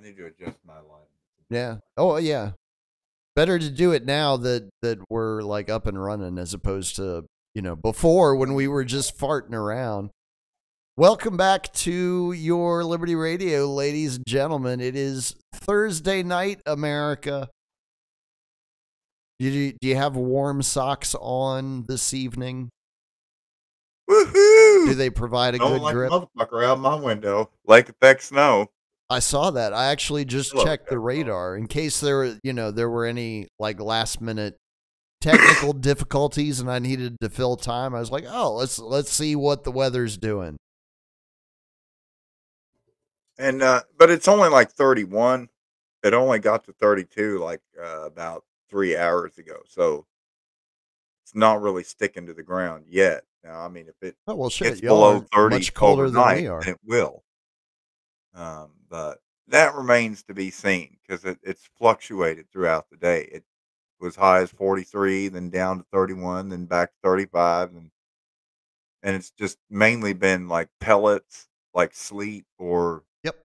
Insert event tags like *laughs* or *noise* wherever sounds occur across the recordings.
I need to adjust my line. Yeah. Oh yeah. Better to do it now that that we're like up and running as opposed to you know before when we were just farting around. Welcome back to your Liberty Radio, ladies and gentlemen. It is Thursday night, America. Do you, do you have warm socks on this evening? Woohoo! Do they provide a Don't good like grip? motherfucker out my window. like effect snow. I saw that. I actually just Hello, checked the radar in case there were, you know, there were any like last minute technical *coughs* difficulties and I needed to fill time. I was like, "Oh, let's let's see what the weather's doing." And uh but it's only like 31. It only got to 32 like uh, about 3 hours ago. So it's not really sticking to the ground yet. Now, I mean if it Oh, well, shit. gets below 30 much colder overnight, than we are. it will. Um but that remains to be seen because it, it's fluctuated throughout the day. It was high as 43, then down to 31, then back to 35 and and it's just mainly been like pellets, like sleet or Yep.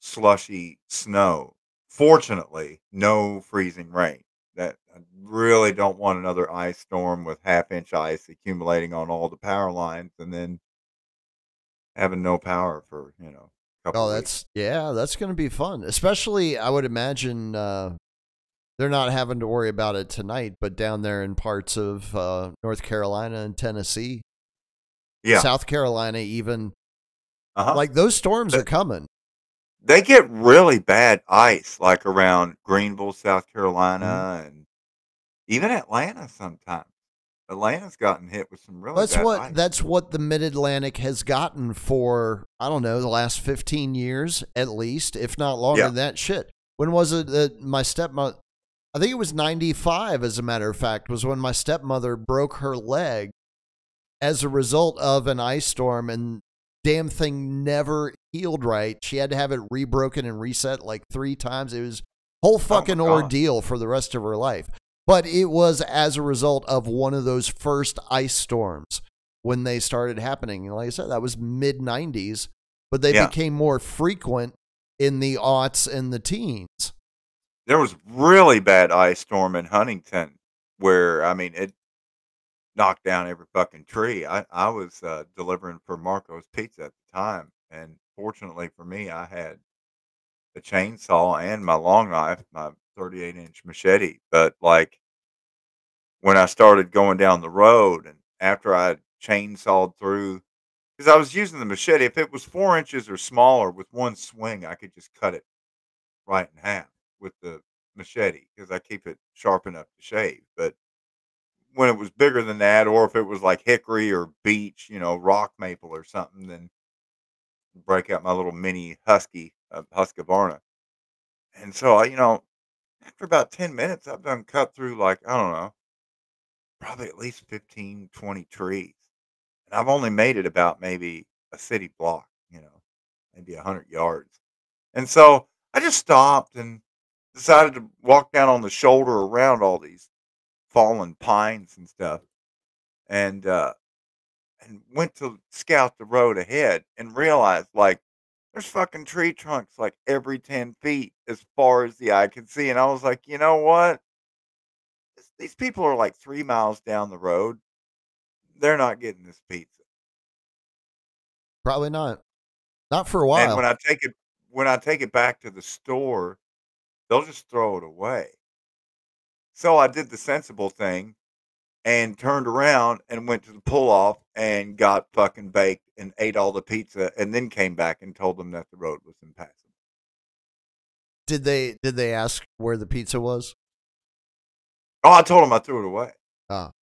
slushy snow. Fortunately, no freezing rain. That I really don't want another ice storm with half inch ice accumulating on all the power lines and then having no power for, you know, Oh, that's yeah, that's going to be fun. Especially I would imagine uh they're not having to worry about it tonight, but down there in parts of uh North Carolina and Tennessee, yeah. South Carolina even uh-huh. like those storms But- are coming. they get really bad ice, like around Greenville, South Carolina, Mm-hmm. and even Atlanta. Sometimes Atlanta's gotten hit with some really That's bad what ice. that's what the Mid Atlantic has gotten for I don't know the last fifteen years at least, if not longer Yeah. than that. Shit, when was it that my stepmother? I think it was ninety five. As a matter of fact, was when my stepmother broke her leg as a result of an ice storm, and damn thing never healed right. She had to have it rebroken and reset like three times. It was whole oh fucking God. ordeal for the rest of her life. But it was as a result of one of those first ice storms when they started happening. And like I said, that was mid 90s, but they Yeah. became more frequent in the aughts and the teens. there was really bad ice storm in Huntington, where I mean it knocked down every fucking tree. I I was uh, delivering for Marco's Pizza at the time, and fortunately for me, I had a chainsaw and my long knife, my 38 inch machete. But like when I started going down the road, and after I chainsawed through, because I was using the machete, if it was four inches or smaller with one swing, I could just cut it right in half with the machete because I keep it sharp enough to shave. But when it was bigger than that, or if it was like hickory or beech, you know, rock maple or something, then break out my little mini husky, uh, Husqvarna. And so, I, you know, after about 10 minutes, I've done cut through like, I don't know, probably at least 15, 20 trees. And I've only made it about maybe a city block, you know, maybe 100 yards. And so I just stopped and decided to walk down on the shoulder around all these fallen pines and stuff. And, uh, and went to scout the road ahead and realized like there's fucking tree trunks like every 10 feet as far as the eye can see. And I was like, you know what? These people are like three miles down the road. They're not getting this pizza. Probably not. Not for a And while. when I take it when I take it back to the store, they'll just throw it away. So I did the sensible thing and turned around and went to the pull off and got fucking baked and ate all the pizza and then came back and told them that the road was impassable. did they did they ask where the pizza was? Oh, I told them I threw it away. Ah.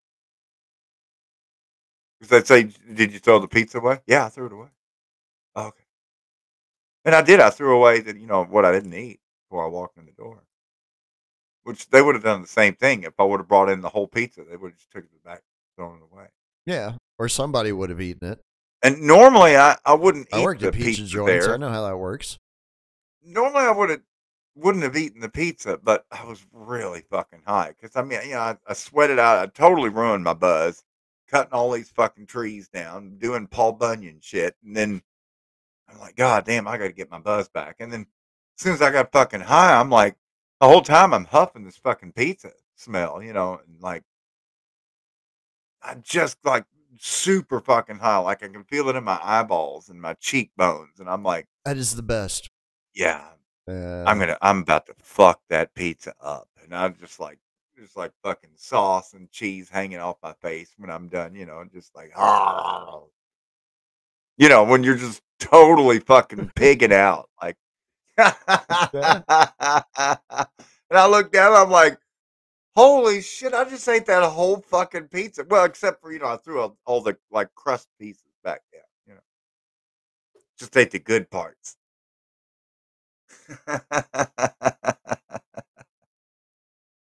Because they'd say, Did you throw the pizza away? Yeah, I threw it away. "Oh, okay. And I did. I threw away the, you know, what I didn't eat before I walked in the door. Which they would have done the same thing if I would have brought in the whole pizza. They would have just took it back, thrown it away. Yeah, or somebody would have eaten it. And normally I, I wouldn't I eat worked the at pizza pizza joints. there. I know how that works. normally I would have wouldn't have eaten the pizza, but I was really fucking high because I mean, you know, I, I sweated out. I totally ruined my buzz, cutting all these fucking trees down, doing Paul Bunyan shit, and then I'm like, God damn, I got to get my buzz back. And then as soon as I got fucking high, I'm like, the whole time I'm huffing this fucking pizza smell, you know, and like, I just like super fucking high. Like I can feel it in my eyeballs and my cheekbones. And I'm like, That is the best. yeah, Uh, I'm gonna, I'm about to fuck that pizza up. And I'm just like, just like fucking sauce and cheese hanging off my face when I'm done, you know, just like, oh, *laughs* you know, when you're just totally fucking pigging out, like, *laughs* and I look down, I'm like, holy shit, I just ate that whole fucking pizza. Well, except for, you know, I threw all, all the like crust pieces back down, you know, just ate the good parts. *laughs*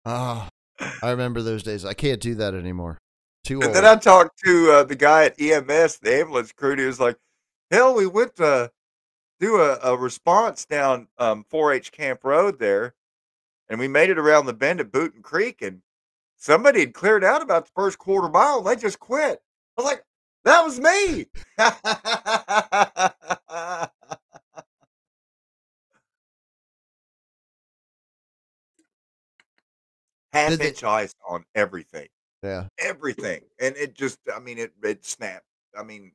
Ah, I remember those days. I can't do that anymore. Too old. And then I talked to uh, the guy at EMS, the ambulance crew, and he was like, hell, we went to do a, a response down um, 4-H Camp Road there, and we made it around the bend at Booton Creek, and somebody had cleared out about the first quarter mile. They just quit. I was like, that was me. *laughs* Half Did they- inch ice on everything yeah. everything, and it just, I mean, it it snapped. I mean,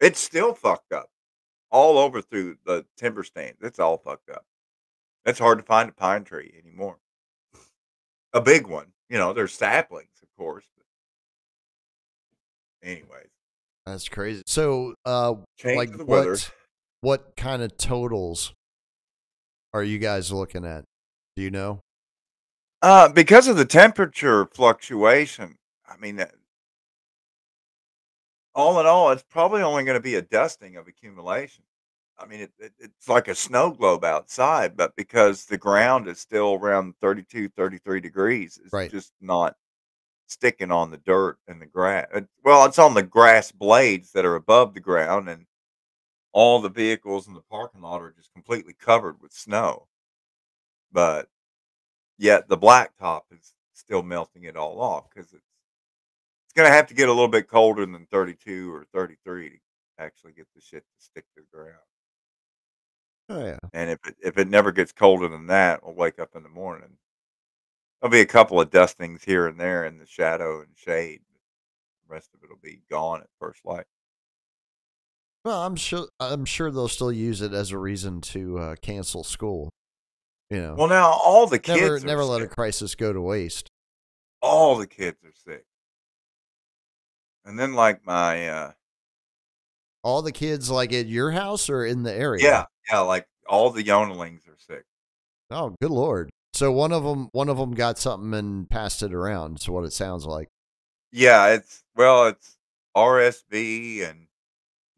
it's still fucked up all over through the timber stand. It's all fucked up. It's hard to find a pine tree anymore. A big one, you know. There's saplings, of course. But anyways, That's crazy. So, uh, change like the weather. what, what kind of totals are you guys looking at? Do you know? Uh, because of the temperature fluctuation, I mean, all in all, it's probably only going to be a dusting of accumulation. I mean, it, it, it's like a snow globe outside, but because the ground is still around 32, 33 degrees, it's Right. just not sticking on the dirt and the grass. Uh, well, it's on the grass blades that are above the ground, and all the vehicles in the parking lot are just completely covered with snow. But yet the blacktop is still melting it all off because it's it's going to have to get a little bit colder than 32 or 33 to actually get the shit to stick to the ground. Oh yeah. And if it if it never gets colder than that, we'll wake up in the morning. There'll be a couple of dustings here and there in the shadow and shade. The rest of it'll be gone at first light. Well, I'm sure. I'm sure they'll still use it as a reason to uh, cancel school. You know, Well, now all the kids never never let a crisis go to waste. all the kids are sick. And then like my uh All the kids like at your house or in the area. yeah, yeah, like all the younglings are sick. Oh, good lord. So one of them, one of them got something and passed it around. Is what it sounds like. Yeah, it's well, it's RSV and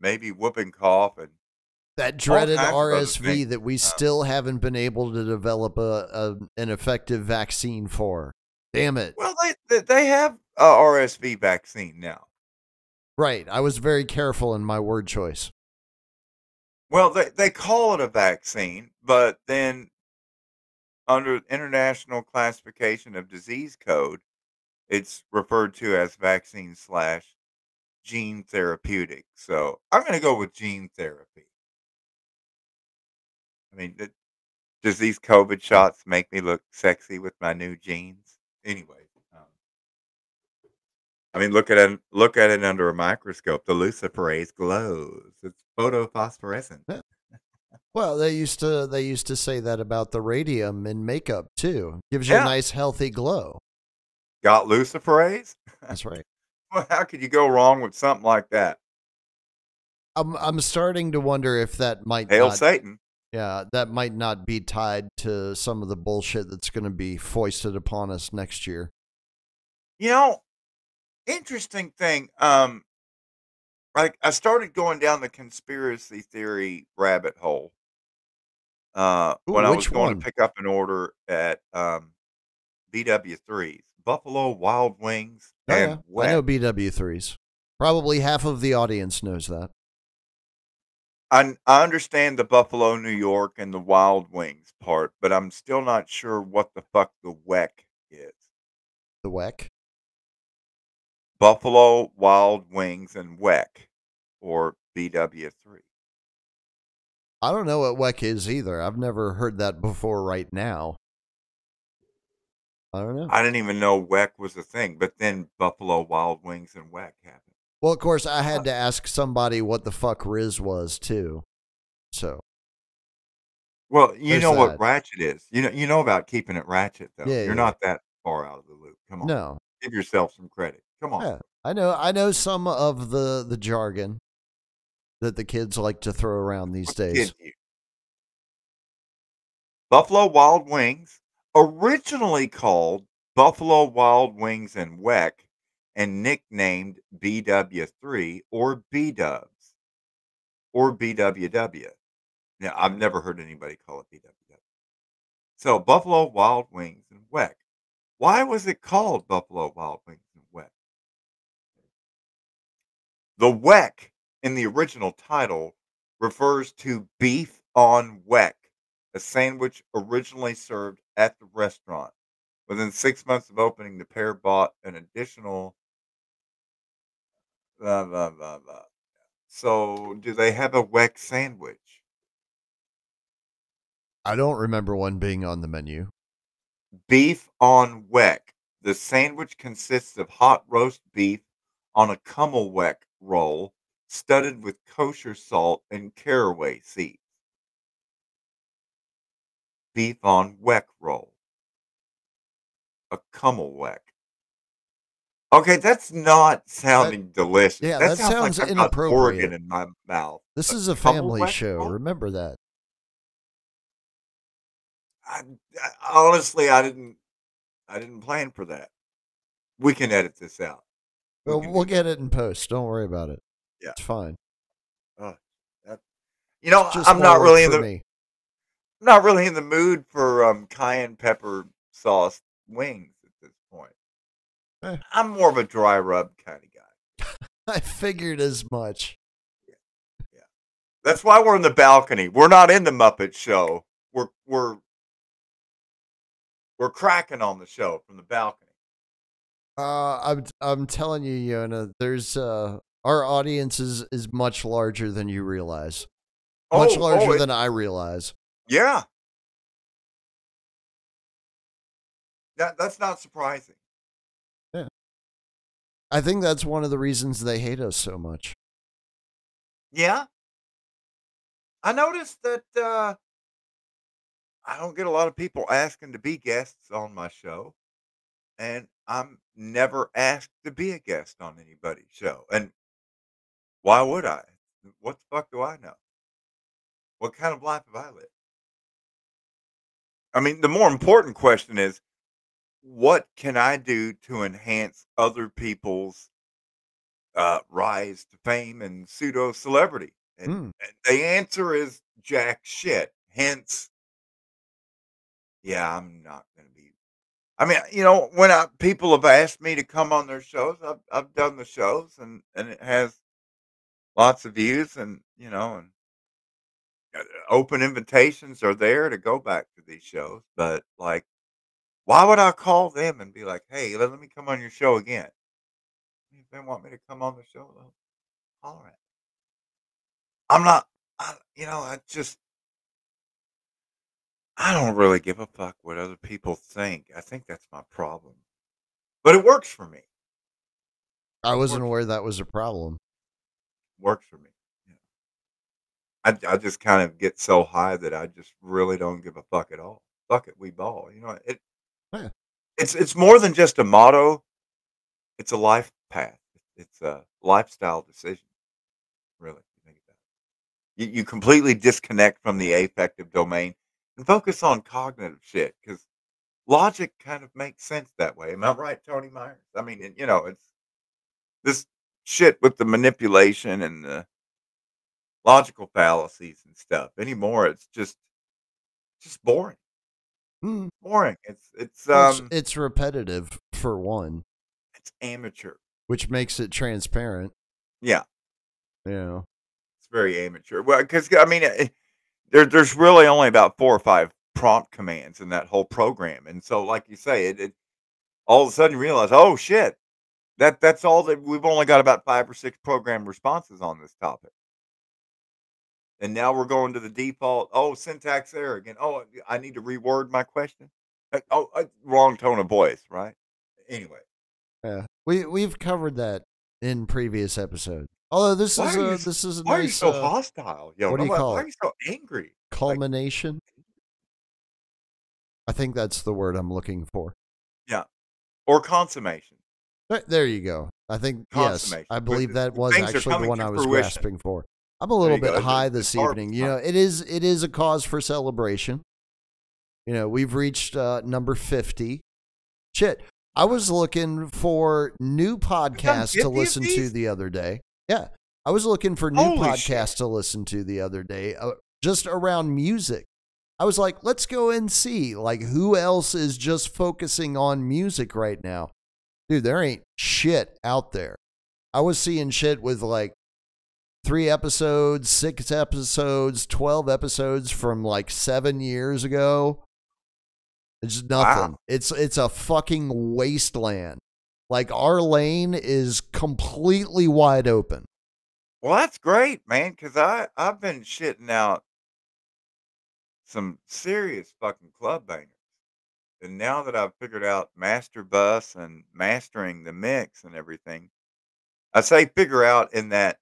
maybe whooping cough and That dreaded kinds of other RSV that we still haven't been able to develop a, a an effective vaccine for. Damn it. well, they they, they have a RSV vaccine now. Right. I was very careful in my word choice. Well, they they call it a vaccine, but then under International Classification of Disease Code, it's referred to as vaccine slash gene therapeutic. So I'm going to go with gene therapy. I mean, does these COVID shots make me look sexy with my new jeans? Anyway, I mean, look at it. Look at it under a microscope. The luciferase glows. It's photophosphorescent. Well, they used to they used to say that about the radium in makeup too. Gives you Yeah. a nice healthy glow. Got luciferase? That's right. *laughs* Well, how could you go wrong with something like that? I'm I'm starting to wonder if that might Hail not, Satan. yeah, that might not be tied to some of the bullshit that's going to be foisted upon us next year. You know, interesting thing. Um, like I started going down the conspiracy theory rabbit hole. Uh, Ooh, when I was going one? to pick up an order at um, BW3s, Buffalo Wild Wings, Oh, and yeah. I know BW3s. Probably half of the audience knows that. I, I understand the Buffalo, New York, and the Wild Wings part, but I'm still not sure what the fuck the Weck is. The Weck. Buffalo Wild Wings and Weck, or BW3. I don't know what Weck is either. I've never heard that before right now. I don't know. I didn't even know Weck was a thing, but then Buffalo Wild Wings and Weck happened. Well, of course, I had to ask somebody what the fuck Riz was too. So, Well, you There's know that. what ratchet is. You know you know about keeping it ratchet though. Yeah, You're yeah. not that far out of the loop. Come on. no, Give yourself some credit. Come on. yeah, I know, I know some of the the jargon that the kids like to throw around these days. Buffalo Wild Wings, originally called Buffalo Wild Wings and Weck, and nicknamed BW3 or B Dubs or BWW. Now, I've never heard anybody call it BWW. So, Buffalo Wild Wings and Weck. Why was it called Buffalo Wild Wings and Weck? The weck in the original title refers to beef on weck, a sandwich originally served at the restaurant. Within six months of opening, the pair bought an additional. Blah, blah, blah, blah. So, do they have a weck sandwich? I don't remember one being on the menu. Beef on weck. The sandwich consists of hot roast beef on a kummelweck roll studded with kosher salt and caraway seeds. Beef on weck roll. A kummelweck. Okay, that's not sounding delicious. yeah, that sounds sounds like inappropriate. Oregon in my mouth. This A is a family show. roll? Remember that. I, I, honestly, I didn't. I didn't plan for that. We can edit this out. We Well, can we'll get it in post. Don't worry about it. Yeah. it's fine. You know, I'm not really in the me. not really in the mood for um, cayenne pepper sauce wings at this point. Eh. I'm more of a dry rub kind of guy. *laughs* I figured as much. That's why we're in the balcony. We're not in the Muppet Show. We're we're we're cracking on the show from the balcony. Uh, I'm I'm telling you, Yona. There's uh, our audience is is much larger than you realize. Much Oh, larger oh, it- than I realize. yeah. That that's not surprising. Yeah, I think that's one of the reasons they hate us so much. Yeah. I noticed that uh, I don't get a lot of people asking to be guests on my show. And I'm never asked to be a guest on anybody's show. And why would I? What the fuck do I know? What kind of life have I lived? I mean, the more important question is what can I do to enhance other people's uh, rise to fame and pseudo celebrity? And, Hmm. and the answer is jack shit. Hence, yeah, I'm not going to. I mean, you know, when I, people have asked me to come on their shows, I've I've done the shows, and and it has lots of views, and you know, and uh, open invitations are there to go back to these shows. But like, why would I call them and be like, "Hey, let, let me come on your show again"? If they want me to come on the show, at. me. I'm not. I, you know, I just. I don't really give a fuck what other people think. I think that's my problem. But it works for me. I wasn't aware that was a problem. Works for me. Yeah. I, I just kind of get so high that I just really don't give a fuck at all. Fuck it, we ball. You know, it. Yeah. It's it's more than just a motto. It's a life path. It's a lifestyle decision. Really, you think about it. You you completely disconnect from the affective domain and focus on cognitive shit because logic kind of makes sense that way. Am I right, Tony Myers? I mean, and, you know, it's this shit with the manipulation and the logical fallacies and stuff anymore. It's just just boring. Hmm. Boring. It's it's Well, it's- um it's repetitive for one, it's amateur. which makes it transparent. Yeah, Yeah. it's very amateur. Well, because I mean, eh, there there's really only about four or five prompt commands in that whole program, and so like you say, it, it all of a sudden you realize, oh shit, that that's all that we've only got about five or six program responses on this topic. and now we're going to the default. Oh, syntax error again. Oh, I need to reword my question. Oh, uh, wrong tone of voice, right? Anyway, Yeah, we we've covered that in previous episodes. Although this Why is are you this is a why are you so uh, hostile? Yo, what do you like, call why it? are you so angry? culmination. I think that's the word I'm looking for. Yeah, or consummation? Th- There you go. I think yes. I believe that was things actually the one I was fruition. grasping for. I'm a little you go. bit high this harvest evening. You know, it is it is a cause for celebration. You know, we've reached uh, number 50. Shit. I was looking for new podcasts to listen to the other day. Yeah. I was looking for new Holy podcasts shit. to listen to the other day uh, just around music. I was like, let's go and see like who else is just focusing on music right now. Dude, there ain't shit out there. I was seeing shit with like three episodes, six episodes, 12 episodes from like seven years ago. It's nothing. Wow. It's it's a fucking wasteland. Like our lane is completely wide open. Well, that's great, man. Because I I've been shitting out some serious fucking club bangers, and now that I've figured out master bus and mastering the mix and everything, I say figure out in that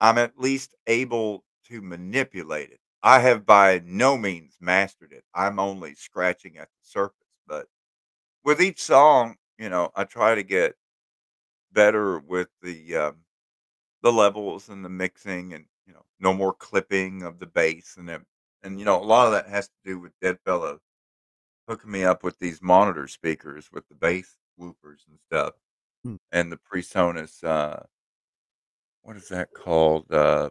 I'm at least able to manipulate it. I have by no means mastered it. I'm only scratching at the surface, but with each song, you know, I try to get better with the um, the levels and the mixing, and you know, no more clipping of the bass and ev- and you know, a lot of that has to do with Dead Fella hooking me up with these monitor speakers with the bass woofers and stuff, Hmm. and the PreSonus. Uh, what is that called? Uh,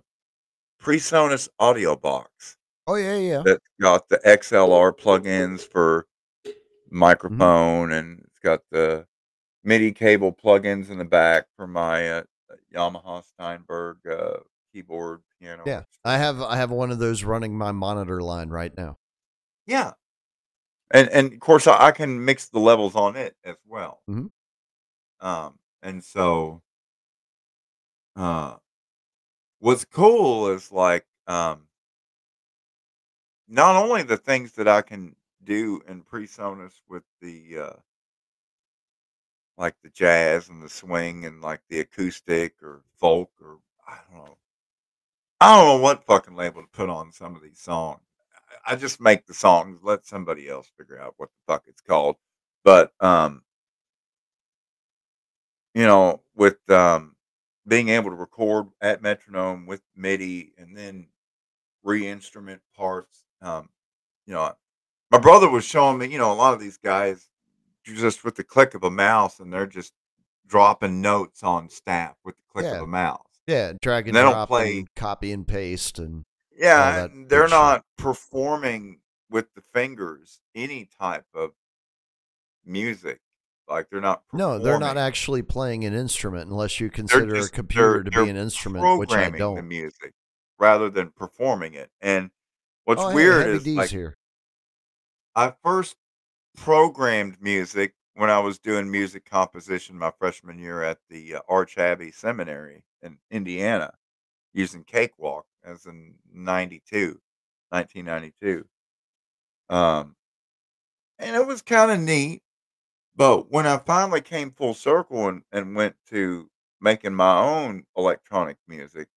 PreSonus Audio Box Oh yeah, yeah. that's got the XLR plugins for Mm-hmm. microphone, and it's got the MIDI cable plugins in the back for my uh, Yamaha Steinberg uh, keyboard piano. Yeah. I have I have one of those running my monitor line right now. yeah, and and of course I, I can mix the levels on it as well. Mhm. Um, and so, uh, what's cool is like um, not only the things that I can do in PreSonus with the uh, like the jazz and the swing and like the acoustic or folk or I don't know. I don't know what fucking label to put on some of these songs. I just make the songs, let somebody else figure out what the fuck it's called. But um, you know, with um being able to record at metronome with MIDI and then re-instrument parts, um, you know, my brother was showing me, you know, a lot of these guys just with the click of a mouse and they're just dropping notes on staff with the click Yeah. of a mouse. Yeah, drag and They don't play- and copy and paste and Yeah, and they're good shit. not performing with the fingers any type of music. Like they're not. no, they're not actually playing an instrument unless you consider just- a computer they're- to be an instrument, which I don't. The music rather than performing it. And what's oh, weird Heavy is D's like here. I first programmed music when I was doing music composition my freshman year at the uh, Arch Abbey Seminary in Indiana using Cakewalk as in 92, 1992. Um, and it was kind of neat. But when I finally came full circle and, and went to making my own electronic music,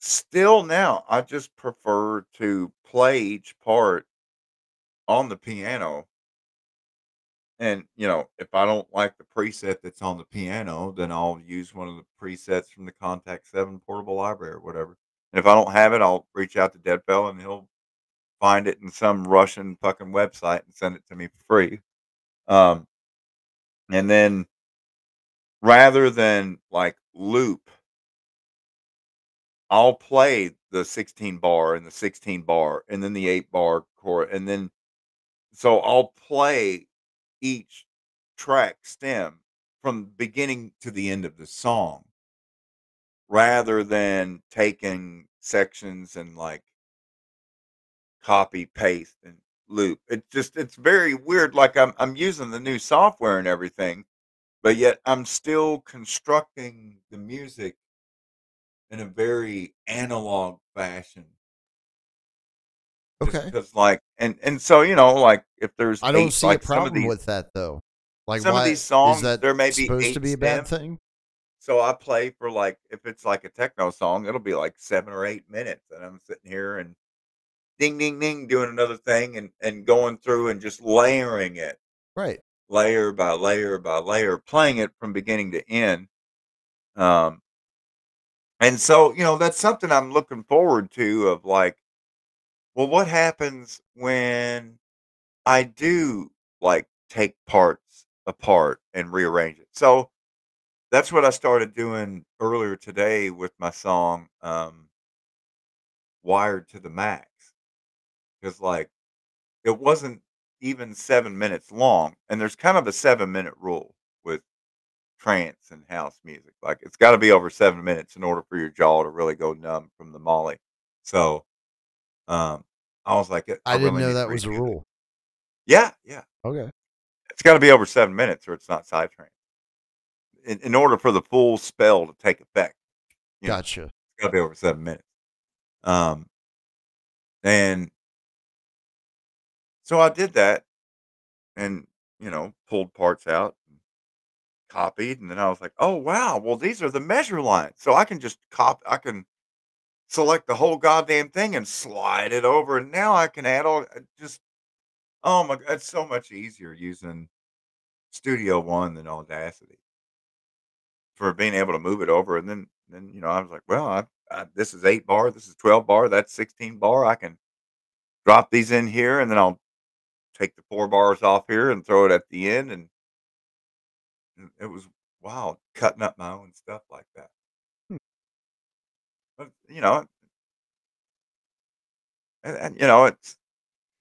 still now I just prefer to play each part on the piano. And, you know, if I don't like the preset that's on the piano, then I'll use one of the presets from the Kontakt 7 portable library or whatever. And if I don't have it, I'll reach out to Deadfell and he'll find it in some Russian fucking website and send it to me for free. Um, and then rather than like loop, I'll play the 16 bar and the 16 bar and then the 8 bar chord. And then so I'll play each track stem from beginning to the end of the song rather than taking sections and like copy paste and loop it just it's very weird like i'm i'm using the new software and everything but yet i'm still constructing the music in a very analog fashion. Okay. Because like and and so you know like if there's I don't eight, see like a problem these with that though. Like some why of these songs is that there may be supposed to be a bad stems. thing? So I play for like if it's like a techno song, it'll be like seven or eight minutes, and I'm sitting here and ding ding ding doing another thing and and going through and just layering it Right. layer by layer by layer, playing it from beginning to end. Um, and so you know that's something I'm looking forward to. Of like, well, what happens when I do like take parts apart and rearrange it? So that's what I started doing earlier today with my song um, "Wired to the Max," because like it wasn't even seven minutes long, and there's kind of a seven minute rule with trance and house music. Like it's got to be over seven minutes in order for your jaw to really go numb from the Molly. So, um, I was like, I didn't really know that was a rule. Yeah, yeah, Okay. it's got to be over seven minutes, or it's not psytrance. In, in order for the full spell to take effect, you know, Gotcha. it's got to be over seven minutes. Um, and so I did that, and you know, pulled parts out, copied, and then I was like, "Oh wow, well these are the measure lines, so I can just cop, I can select the whole goddamn thing and slide it over, and now I can add all uh, just oh my god, it's so much easier using Studio One than Audacity for being able to move it over, and then then you know I was like, well, I, I, this is eight bar, this is twelve bar, that's sixteen bar, I can drop these in here, and then I'll take the four bars off here and throw it at the end, and it was wow, cutting up my own stuff like that. You know, and, and you know, it's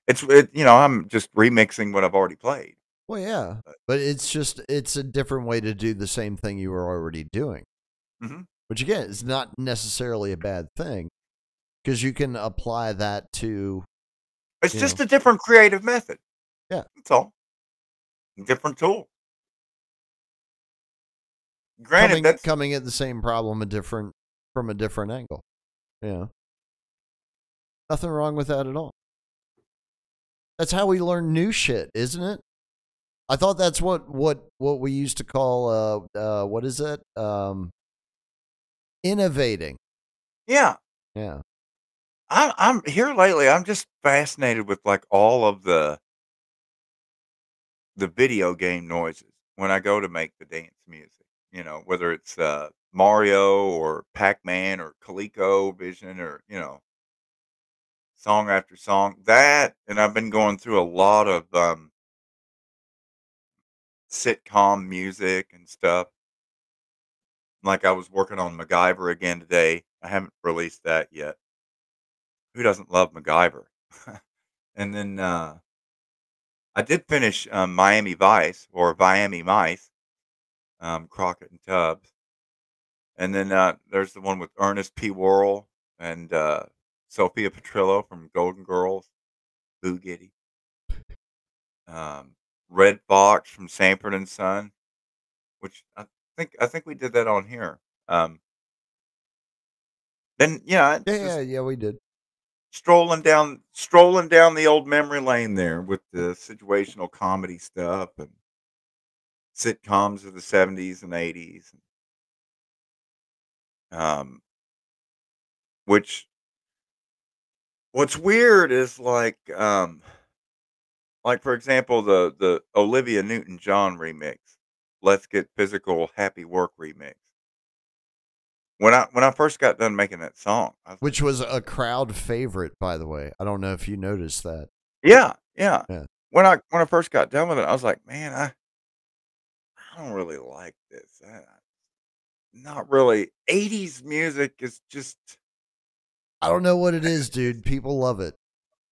it's it, you know, I'm just remixing what I've already played. Well, yeah, But but it's just it's a different way to do the same thing you were already doing. Mhm. Which again is not necessarily a bad thing because you can apply that to it's just a different creative method. Yeah. That's all. Different tool. Granted, coming that's coming at the same problem a different from a different angle. Yeah. Nothing wrong with that at all. That's how we learn new shit, isn't it? I thought that's what what what we used to call uh uh what is it? Um innovating. yeah. Yeah. I'm I'm here lately. I'm just fascinated with like all of the the video game noises when I go to make the dance music. You know, whether it's uh, Mario or Pac Man or Coleco Vision or you know, song after song. That and I've been going through a lot of um, sitcom music and stuff. Like I was working on MacGyver again today. I haven't released that yet. Who doesn't love MacGyver? *laughs* and then uh, I did finish um, Miami Vice or Miami Mice, um, Crockett and Tubbs, and then uh, there's the one with Ernest P. Worrell and uh, Sophia Petrillo from Golden Girls, Boo Giddy, um, Redd Foxx from Sanford and Son, which I think I think we did that on here. Um, then yeah, Yeah, yeah, yeah, we did. strolling down strolling down the old memory lane there with the situational comedy stuff and sitcoms of the 70s and 80s um which what's weird is like um like for example the the Olivia Newton-John remix Let's Get Physical Happy Work remix when I when I first got done making that song I was Which was a crowd favorite, by the way. I don't know if you noticed that. Yeah, yeah. Yeah. When I when I first got done with it, I was like, man, I I don't really like this. I, not really. 80s music is just I don't know what it is, dude. People love it.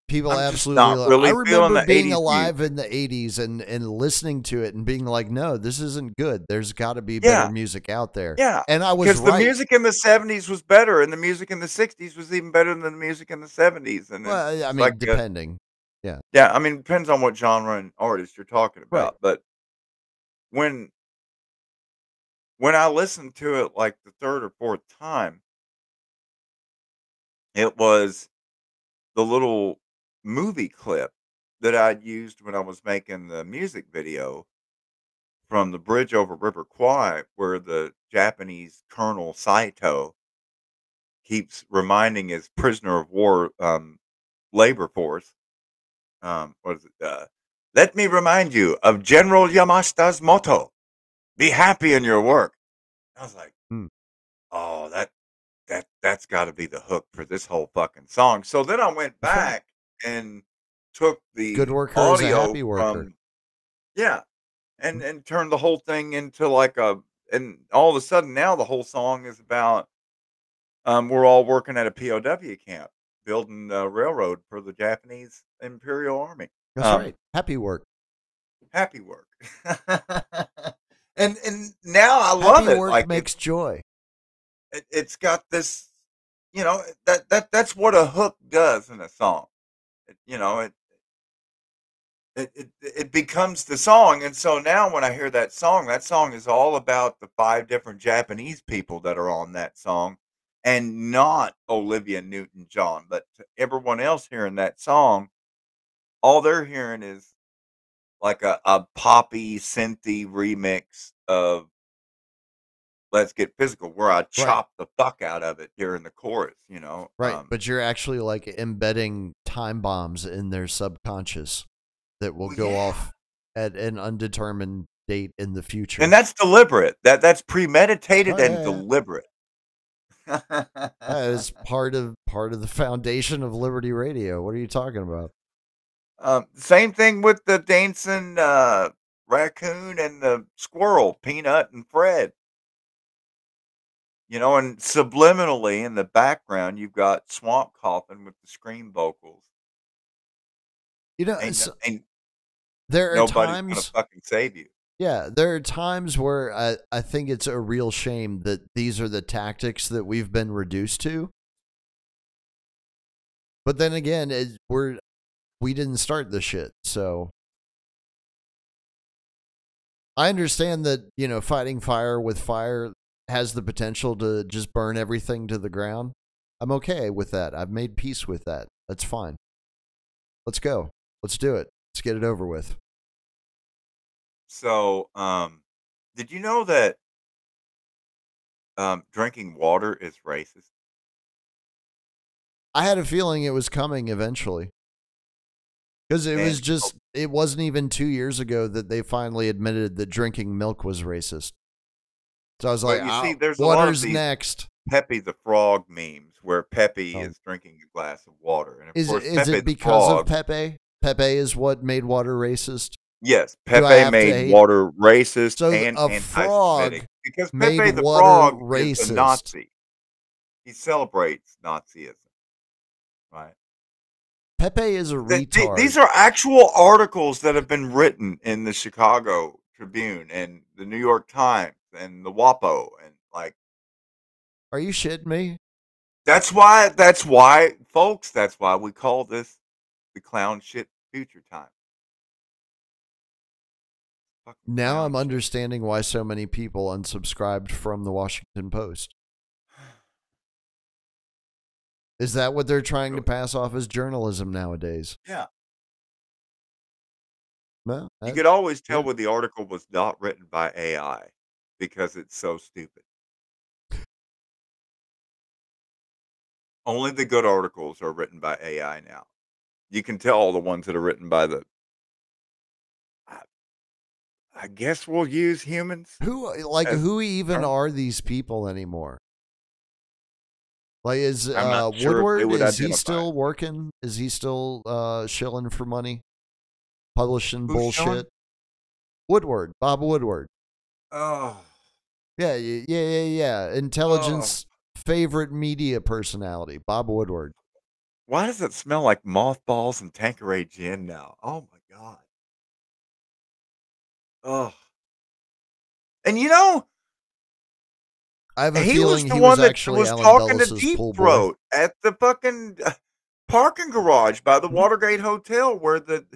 People I'm absolutely not love really I remember the being 80s alive in the 80s and, and listening to it and being like, no, this isn't good. There's got to be better music out there. yeah. And I was Because the right. music in the 70s was better, and the music in the 60s was even better than the music in the 70s. And well, I mean, like a- depending. yeah, Yeah, I mean, it depends on what genre and artist you're talking Right. about. But when when I listened to it like the third or fourth time, It was the little movie clip that I'd used when I was making the music video from the bridge over River Kwai, where the Japanese Colonel Saito keeps reminding his prisoner of war um, labor force. Um, what is it? Uh, Let me remind you of General Yamashita's motto: "Be happy in your work." I was like, Hmm. "Oh, that that that's got to be the hook for this whole fucking song." So then I went back and took the Good worker a audio happy worker. from yeah, and and turned the whole thing into like a and all of a sudden now the whole song is about um we're all working at a POW camp building a railroad for the Japanese Imperial Army. That's Um, right. Happy work. happy work. *laughs* and and now I love Happy it. work Like makes joy. it, it's got this you know that that that's what a hook does in a song. It, you know, it it, it it becomes the song and so now when i hear that song that song is all about the five different japanese people that are on that song and not olivia newton john but to everyone else hearing that song all they're hearing is like a, a poppy synthy remix of let's get physical where i chop the fuck out of it during the chorus you know Right. um, but you're actually like embedding time bombs in their subconscious that will go yeah. off at an undetermined date in the future. and that's deliberate that that's premeditated Oh, and yeah, yeah. deliberate that is *laughs* part of part of the foundation of Liberty Radio. What are you talking about? Um, same thing with the dancing uh, raccoon and the squirrel, Peanut and Fred. You know, and subliminally in the background, you've got Swamp Coffin with the scream vocals. You know, and, no- ain't there are nobody's gonna times fucking save you. Yeah, there are times where I, I think it's a real shame that these are the tactics that we've been reduced to. But then again, it, we're we didn't start this shit, so I understand that you know fighting fire with fire has the potential to just burn everything to the ground. I'm okay with that. I've made peace with that. That's fine. Let's go. Let's do it. Let's get it over with. So, um, did you know that um, drinking water is racist? I had a feeling it was coming eventually. Because it Man, was just, it wasn't even two years ago that they finally admitted that drinking milk was racist. So I was like, you "Ah, see, there's a lot of water's next. Pepe the Frog memes where Pepe Oh. is drinking a glass of water, and of Is, course it- is Pepe it because Frog of Pepe? Pepe is what made water racist? Yes, Pepe made water racist So and a frog because Pepe the Frog is racist. a Nazi. He celebrates Nazism, right? Pepe is a th- retard. these are actual articles that have been written in the Chicago Tribune and the New York Times and the WAPO and like are you shitting me? that's why that's why folks that's why we call this the clown shit future time. Fucking Now I'm understanding why so many people unsubscribed from the Washington Post. Is that what they're trying to pass off as journalism nowadays? Yeah. No, You could always tell yeah. when the article was not written by AI because it's so stupid. Only the good articles are written by AI now. You can tell all the ones that are written by the. I, I guess we'll use humans. who like who even are these people anymore? Like is uh, sure Woodward is he still working? Is he still uh shilling for money? Publishing Who's shilling? bullshit? Woodward, Bob Woodward. Oh, Yeah, yeah, yeah, yeah. Intelligence favorite media personality, Bob Woodward. why does it smell like mothballs and Tanqueray gin now? Oh my god. Oh. And you know, I have a he feeling was the he one was that actually was Alan talking to Deep. Throat at the fucking uh, parking garage by the Mhm. Watergate Hotel, where the,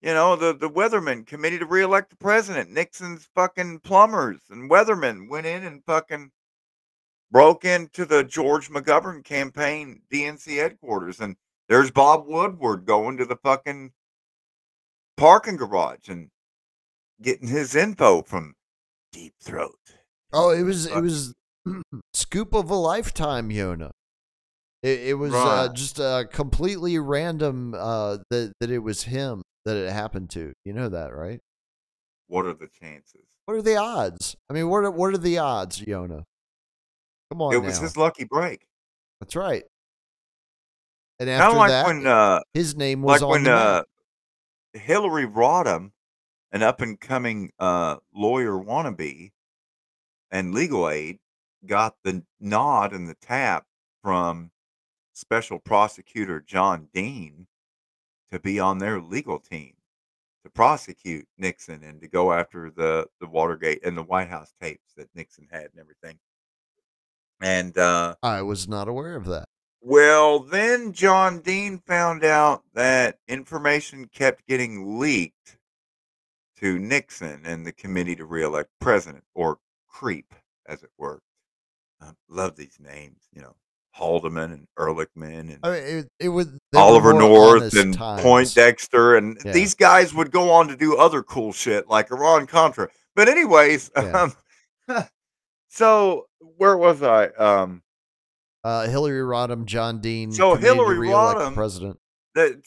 you know, the the weatherman committee to reelect the president, Nixon's fucking plumbers and weathermen went in and fucking broke into the George McGovern campaign DNC headquarters, and there's Bob Woodward going to the fucking parking garage and getting his info from Deep Throat. Oh, it was it was *clears throat* scoop of a lifetime, Yona. It, it was uh, just uh, completely random uh, that that it was him that it happened to. You know that, right? What are the chances? What are the odds? I mean, what are, what are the odds, Yona? Come on, it was now. his lucky break. That's right. And after like that, when uh, his name was like on when uh. Hillary Rodham, an up and coming uh, lawyer wannabe and legal aid, got the nod and the tap from special prosecutor John Dean to be on their legal team to prosecute Nixon and to go after the the Watergate and the White House tapes that Nixon had and everything. And uh, I was not aware of that. well, then John Dean found out that information kept getting leaked to Nixon and the Committee to Reelect President, or CREEP, as it were. I love these names, you know, Haldeman and Ehrlichman and I mean, it, it was Oliver North and times. Poindexter, and Yeah. these guys would go on to do other cool shit like Iran Contra. But anyways, *laughs* Yeah. um, *laughs* so where was I? Um, Uh, Hillary Rodham, John Dean. So Hillary Rodham- president. that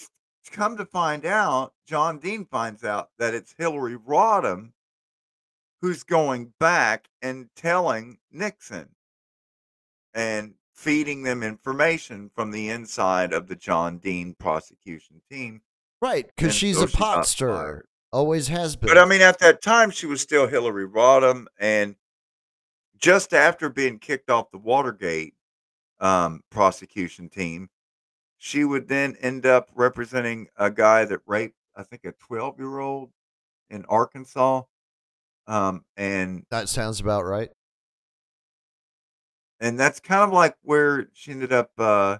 come to find out, John Dean finds out that it's Hillary Rodham who's going back and telling Nixon and feeding them information from the inside of the John Dean prosecution team. Right, because she's so a pot stirrer. Always has been. But I mean, at that time, she was still Hillary Rodham, and just after being kicked off the Watergate um, prosecution team, she would then end up representing a guy that raped, I think, a twelve-year-old in Arkansas, um, and that sounds about right. And that's kind of like where she ended up uh,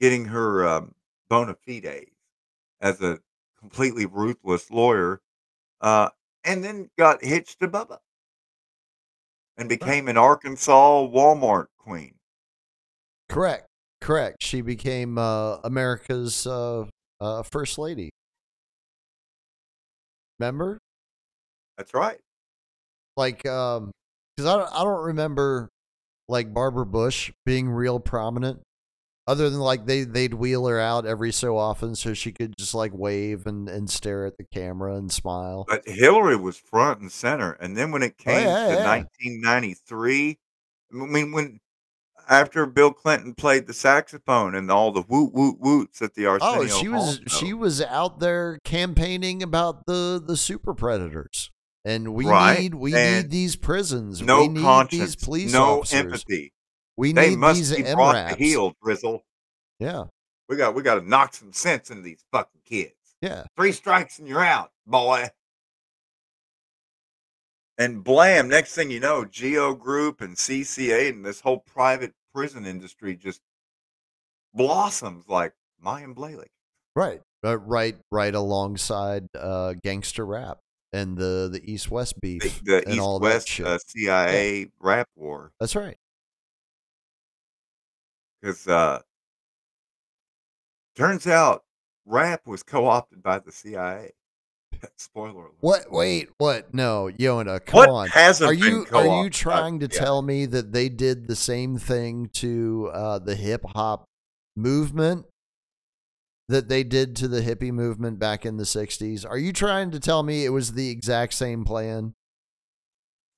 getting her um, bona fides as a completely ruthless lawyer, uh, and then got hitched to Bubba and became an Arkansas Walmart queen. Correct. Correct. She became uh, America's uh, uh, first lady. Remember? That's right. Like, um, because I don't, I don't remember like Barbara Bush being real prominent, other than like they they'd wheel her out every so often so she could just like wave and and stare at the camera and smile. But Hillary was front and center, and then when it Oh, came yeah, to yeah. 1993, I mean, when after Bill Clinton played the saxophone and all the woot woot woots at the oh, Arsenio Oh, she was Hall she was out there campaigning about the the super predators, and we Right, need we and need these prisons. no we need conscience, these police no officers. empathy. We They need must these be brought to heel, Drizzle. Yeah, We got we got to knock some sense into these fucking kids. yeah. Three strikes and you're out, boy. And blam, next thing you know, Geo Group and CCA and this whole private prison industry just blossoms like Mayim Bialik. Right, uh, right, right alongside uh, gangster rap and the the East West beef the and East all that West shit. uh, CIA rap war. That's right. Because uh, turns out rap was co opted by the CIA. *laughs* Spoiler alert. What? Wait, what? No, Yona, come What on. hasn't Are you are co-opted you trying to the CIA? tell me that they did the same thing to uh, the hip hop movement that they did to the hippie movement back in the '60s? Are you trying to tell me it was the exact same plan?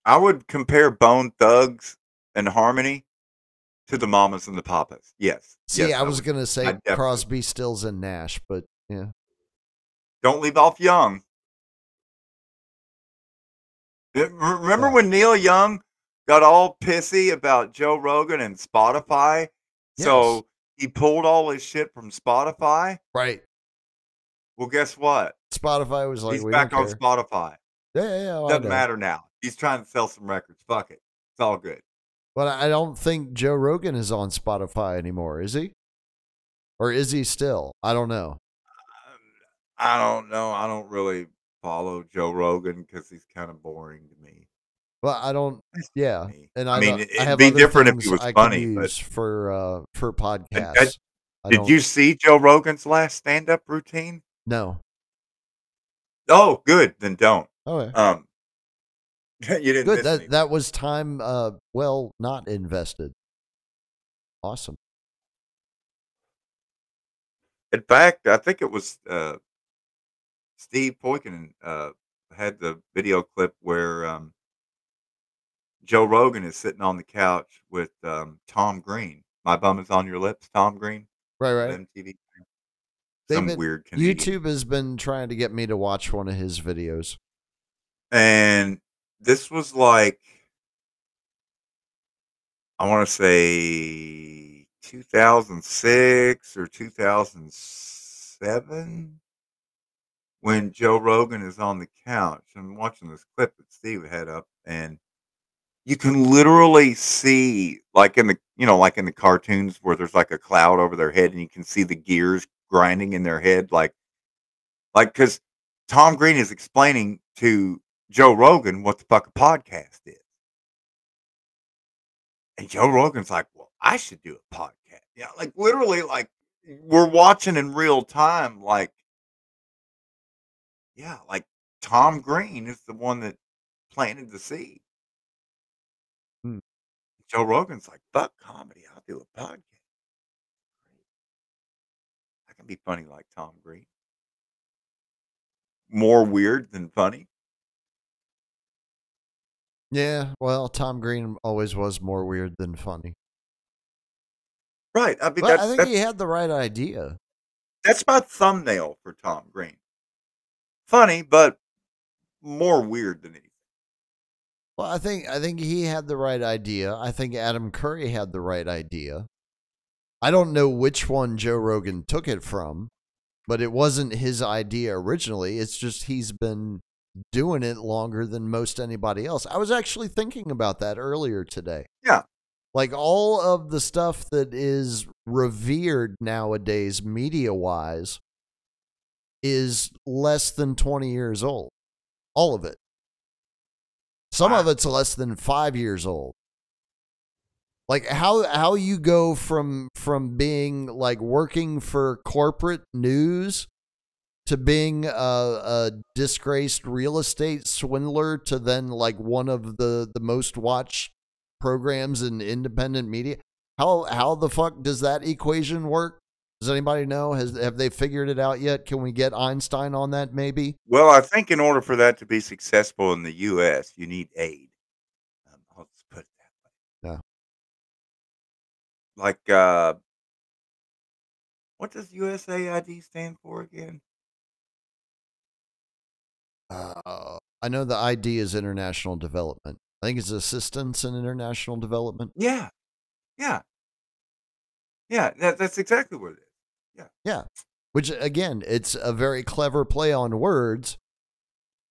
I would compare Bone Thugs and Harmony to the Mamas and the Papas. Yes. See, yes, I was gonna say Crosby, Stills, and Nash, but yeah, Don't leave off Young. Remember Yeah. when Neil Young got all pissy about Joe Rogan and Spotify? So Yes. He pulled all his shit from Spotify. right. Well, guess what? Spotify was like, He's back on care. Spotify. Yeah, yeah, yeah. oh, I Doesn't matter now. He's trying to sell some records. Fuck it. It's all good. But I don't think Joe Rogan is on Spotify anymore, is he? Or is he still? I don't know. Um, I don't know. I don't really follow Joe Rogan because he's kind of boring to me. Well, I don't. Yeah, and I I, mean, it'd be different if things was I funny, but- for uh, for podcasts. Did you see Joe Rogan's last stand-up routine? No. Oh, good. Then don't. Okay. Um, *laughs* you didn't. Good. That anything. that was time. Uh, well, not invested. Awesome. In fact, I think it was uh, Steve Poikin uh, had the video clip where um, Joe Rogan is sitting on the couch with um, Tom Green. My bum is on your lips, Tom Green, Right. Right. MTV. Some been- weird Canadian. YouTube has been trying to get me to watch one of his videos. and this was like I want to say 2006 or 2007 when Joe Rogan is on the couch. I'm watching this clip that Steve had up, and you can literally see, like in the you know, like in the cartoons where there's like a cloud over their head, and you can see the gears grinding in their head, like, like because Tom Green is explaining to Joe Rogan what the fuck a podcast is. And Joe Rogan's like, well, I should do a podcast. Yeah, like literally, like we're watching in real time, like, yeah, like Tom Green is the one that planted the seed. Joe Rogan's like, fuck comedy, I'll do a podcast. I can be funny like Tom Green. More weird than funny. Yeah. Well, Tom Green always was more weird than funny. Right. I mean, I think he had the right idea. that's my thumbnail for Tom Green. Funny, but more weird than anything. Well, I think I think he had the right idea. I think Adam Curry had the right idea. I don't know which one Joe Rogan took it from, but it wasn't his idea originally. It's just he's been doing it longer than most anybody else. I was actually thinking about that earlier today. Yeah. Like all of the stuff that is revered nowadays media wise is less than 20 years old. All of it. Some of Wow. it's less than 5 years old. Like how how you go from from being like working for corporate news to being a, a disgraced real estate swindler to then like one of the the most watched programs in independent media. How how the fuck does that equation work? Does anybody know? Has have they figured it out yet? Can we get Einstein on that maybe? Well, I think in order for that to be successful in the U.S., you need aid. Um, I'll put it that way. Yeah. Like, uh, what does USAID stand for again? Uh, I know the ID is international development. I think it's assistance in international development. Yeah, yeah, yeah. That, that's exactly what it is. Which again, it's a very clever play on words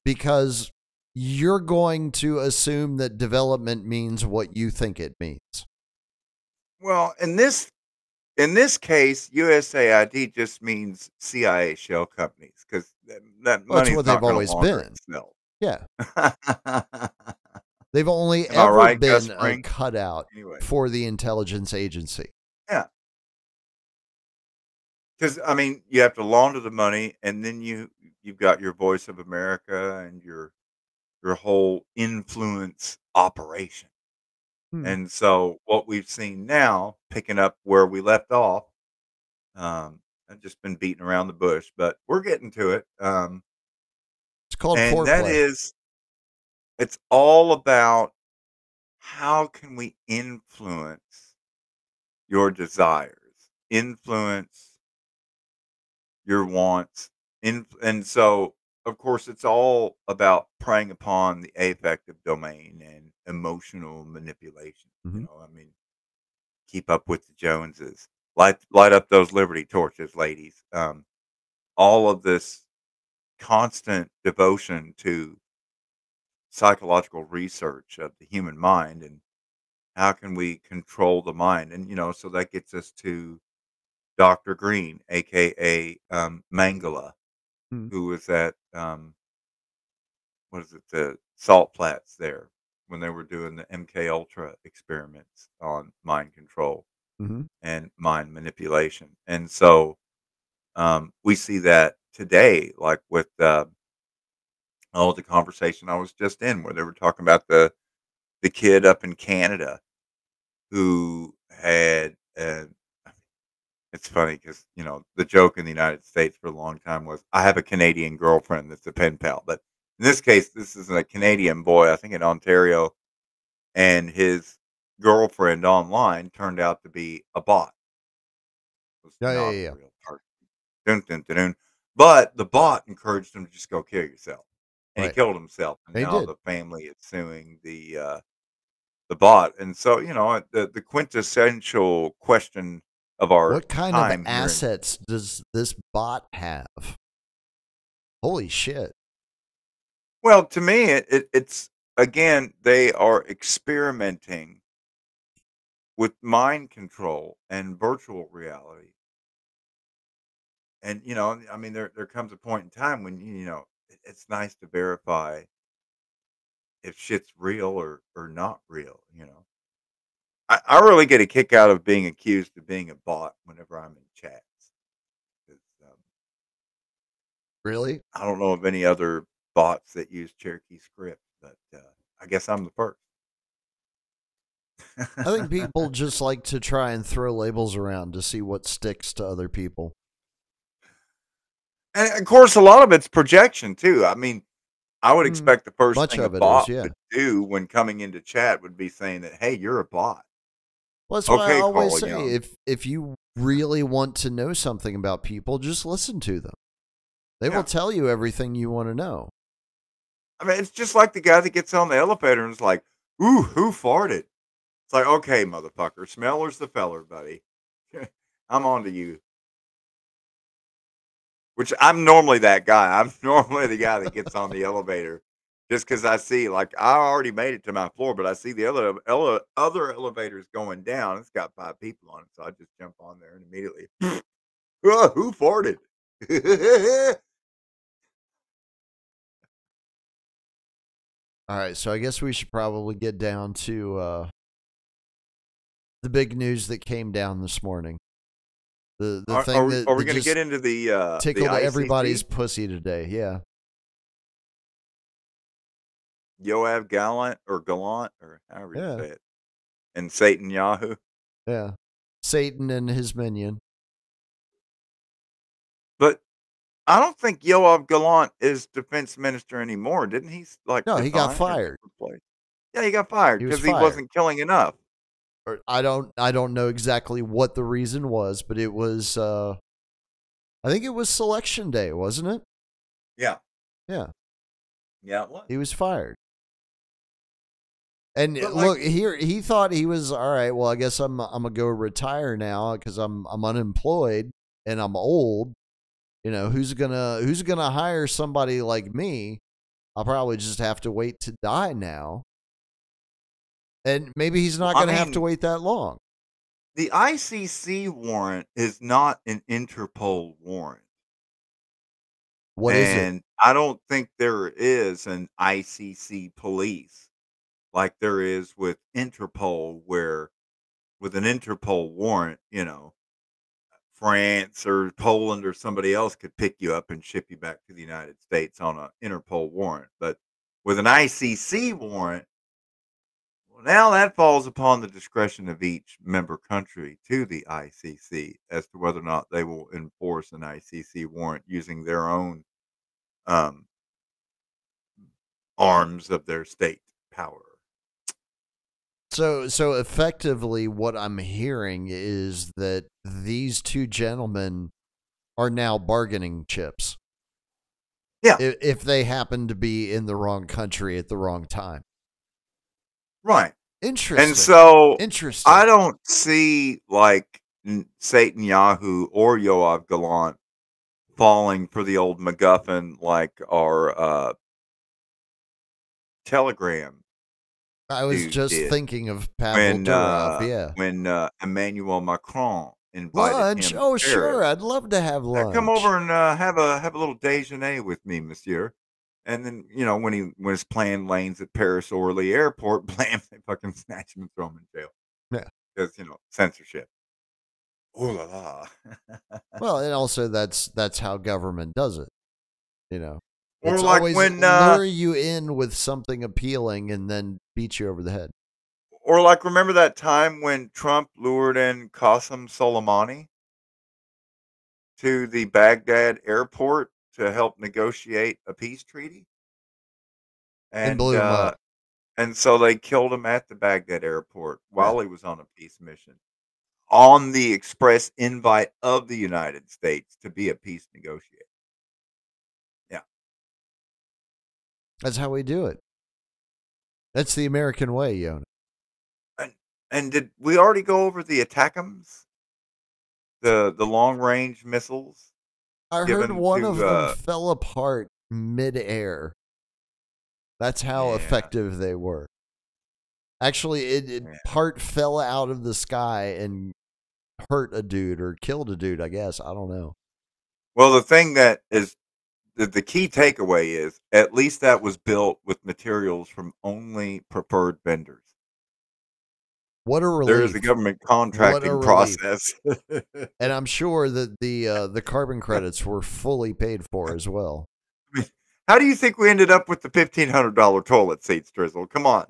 because you're going to assume that development means what you think it means. Well, in this in this case, USAID just means CIA shell companies because that, that Well, that's what they've always been. itself. Yeah. *laughs* They've only Am ever right, been a cutout anyway, for the intelligence agency. Because I mean, you have to launder the money, and then you you've got your Voice of America and your your whole influence operation. Hmm. And so, what we've seen now, picking up where we left off, um, I've just been beating around the bush, but we're getting to it. Um, It's called and foreplay. that is, it's all about how can we influence your desires, influence your wants, in, and so of course it's all about preying upon the affective domain and emotional manipulation. You Mhm. know, I mean, keep up with the Joneses, light light up those liberty torches, ladies. Um, all of this constant devotion to psychological research of the human mind and how can we control the mind and you know so that gets us to dr green aka um, Mengele Hmm. who was at um, what is it the salt flats there when they were doing the MK Ultra experiments on mind control hmm and mind manipulation. And so um, we see that today, like with uh, oh the conversation I was just in, where they were talking about the the kid up in Canada who had. Uh, it's funny because you know the joke in the United States for a long time was I have a Canadian girlfriend that's a pen pal, but in this case, this is a Canadian boy, I think in Ontario, and his girlfriend online turned out to be a bot. Yeah, yeah, yeah. Dun, dun, dun, dun. But the bot encouraged him to just go kill yourself, and Right. he killed himself. And He now did. the family is suing the uh, the bot, and so you know the the quintessential question of our What kind of in- assets does this bot have? Holy shit! Well, to me, it, it it's again they are experimenting with mind control and virtual reality, and you know, I mean, there there comes a point in time when you know it, it's nice to verify if shit's real or or not real. You know, I, I really get a kick out of being accused of being a bot whenever I'm in chats. Um, Really? I don't know of any other bots that use Cherokee script, but uh, I guess I'm the first. I think *laughs* people just like to try and throw labels around to see what sticks to other people. and of course, a lot of it's projection too. I mean, I would Mm, expect the first much thing a of it is, bot yeah. would do when coming into chat would be saying that, "Hey, you're a bot." Well, that's why I always Paul say Young. if if you really want to know something about people, just listen to them. They Yeah. will tell you everything you want to know. I mean, it's just like the guy that gets on the elevator and is like, "Ooh, who farted?" It's like, okay, motherfucker, smeller's the feller, buddy. *laughs* I'm on to you. Which I'm normally that guy. I'm *laughs* normally the guy that gets on the elevator just because I see, like, I already made it to my floor, but I see the other ele- other elevators going down. It's got five people on it, so I just jump on there and immediately, *laughs* *laughs* "Ah, who farted? *laughs* All right, so I guess we should probably get down to uh, the big news that came down this morning. The the are, thing are that, are we going to get into the uh, the tickled ICC? everybody's pussy today. Yeah, Yoav Gallant or Gallant or however you say it, and Satan Yahoo. yeah. Satan and his minion. But I don't think Yoav Gallant is defense minister anymore. Didn't he? Like No, he got fired. Yeah, he got fired He was because he, wasn't killing enough. Or I don't I don't know exactly what the reason was, but it was uh, I think it was selection day, wasn't it? Yeah, Yeah. yeah, was. He was fired. And like- look here, he thought he was all right. Well, I guess I'm I'm gonna go retire now because I'm I'm unemployed and I'm old. You know who's gonna who's gonna hire somebody like me? I'll probably just have to wait to die now. And maybe he's not gonna have to wait that long. The ICC warrant is not an Interpol warrant. What is it? I don't think there is an ICC police like there is with Interpol, where with an Interpol warrant, you know, France or Poland or somebody else could pick you up and ship you back to the United States on an Interpol warrant. But with an ICC warrant, well, now that falls upon the discretion of each member country to the ICC as to whether or not they will enforce an ICC warrant using their own um, arms of their state power. So so effectively what I'm hearing is that these two gentlemen are now bargaining chips. Yeah. If, if they happen to be in the wrong country at the wrong time. Right. Interesting. And so interesting. I don't see like Satan Yahoo or Yoav Gallant falling for the old MacGuffin like our uh, Telegram I was just did. thinking of Pavel when Durov, uh, yeah. when uh, Emmanuel Macron invited Lunch? him. Oh, sure. I'd love to have Uh, lunch. Come over and uh, have a have a little déjeuner with me, Monsieur. And then you know when he was playing lanes at Paris Orly Airport, *laughs* blam, they fucking snatch him and throw him in jail. Yeah. because you know censorship. Ooh la la. *laughs* Well, and also that's that's how government does it. You know, or it's like always when, uh, lure you in with something appealing and then beat you over the head. or like remember that time when Trump lured in Qasem Soleimani to the Baghdad airport to help negotiate a peace treaty, And blew him uh, up. and so they killed him at the Baghdad airport while he was on a peace mission, on the express invite of the United States to be a peace negotiator. That's how we do it. That's the American way, Yona. And did we already go over the ATACMs? The the long range missiles? I heard one to, of them uh, fell apart midair. That's how Yeah. effective they were. Actually, it, it Yeah. part fell out of the sky and hurt a dude or killed a dude. I guess I don't know. Well, the thing that is the, the key takeaway is at least that was built with materials from only preferred vendors. What a relief! There is a government contracting relief. process. *laughs* and I'm sure that the uh, the carbon *laughs* credits were fully paid for as well. How do you think we ended up with the fifteen hundred dollar toilet seats, Drizzle? Come on.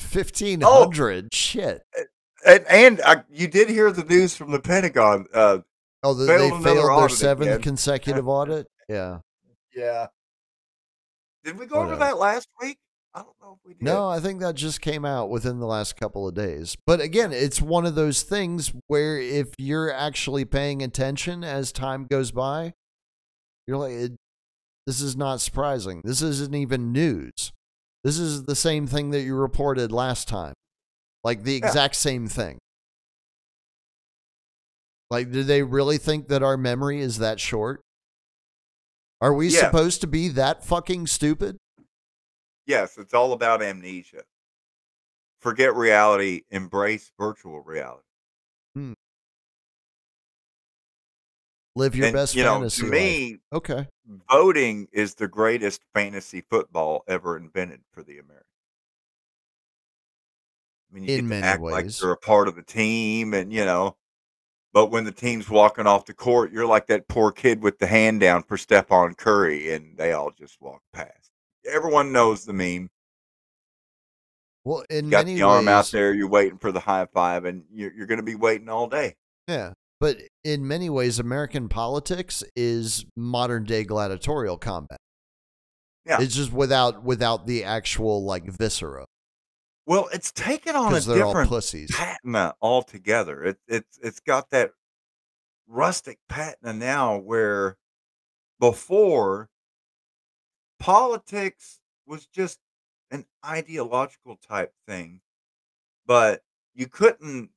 Fifteen Oh. hundred, shit. And, and uh, you did hear the news from the Pentagon. Uh, Oh, the, Failed they failed their seventh again. consecutive *laughs* audit. Yeah. yeah. Did we go over that last week? I don't know if we did. No, I think that just came out within the last couple of days. But again, it's one of those things where if you're actually paying attention as time goes by, you're like, it, this is not surprising. This isn't even news. This is the same thing that you reported last time. Like the Yeah. exact same thing. Like, do they really think that our memory is that short? Are we supposed to be that fucking stupid? Yes, it's all about amnesia. Forget reality, embrace virtual reality. Hmm. Live your and, best you know, fantasy to life. me, Okay. voting is the greatest fantasy football ever invented for the Americans. I mean, you In get to many act like you're a part of the team, and you know, but when the team's walking off the court, you're like that poor kid with the hand down for Stephen Curry, and they all just walk past. Everyone knows the meme. Well, in You got many the arm out there, you're waiting for the high five, and you're, you're going to be waiting all day. yeah. But in many ways, American politics is modern day gladiatorial combat. Yeah. It's just without without the actual like viscera Well, it's taken on a all different pussies. patina altogether. It, it's it's got that rustic patina now where before politics was just an ideological type thing, but you couldn't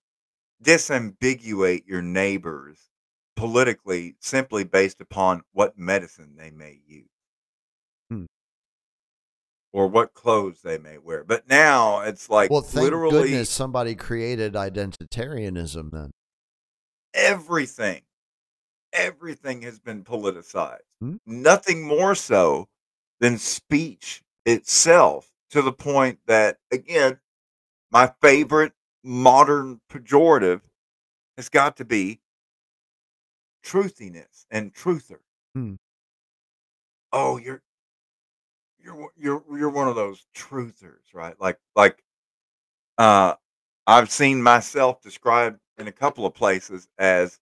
disambiguate your neighbors politically simply based upon what medicine they may use. Or what clothes they may wear. But now it's like Well, thank literally goodness somebody created identitarianism. Then everything everything has been politicized Hmm. nothing more so than speech itself to the point that again my favorite modern pejorative has got to be truthiness and truther Hmm. oh you're you're one- you're you're one of those truthers right like like uh i've seen myself described in a couple of places as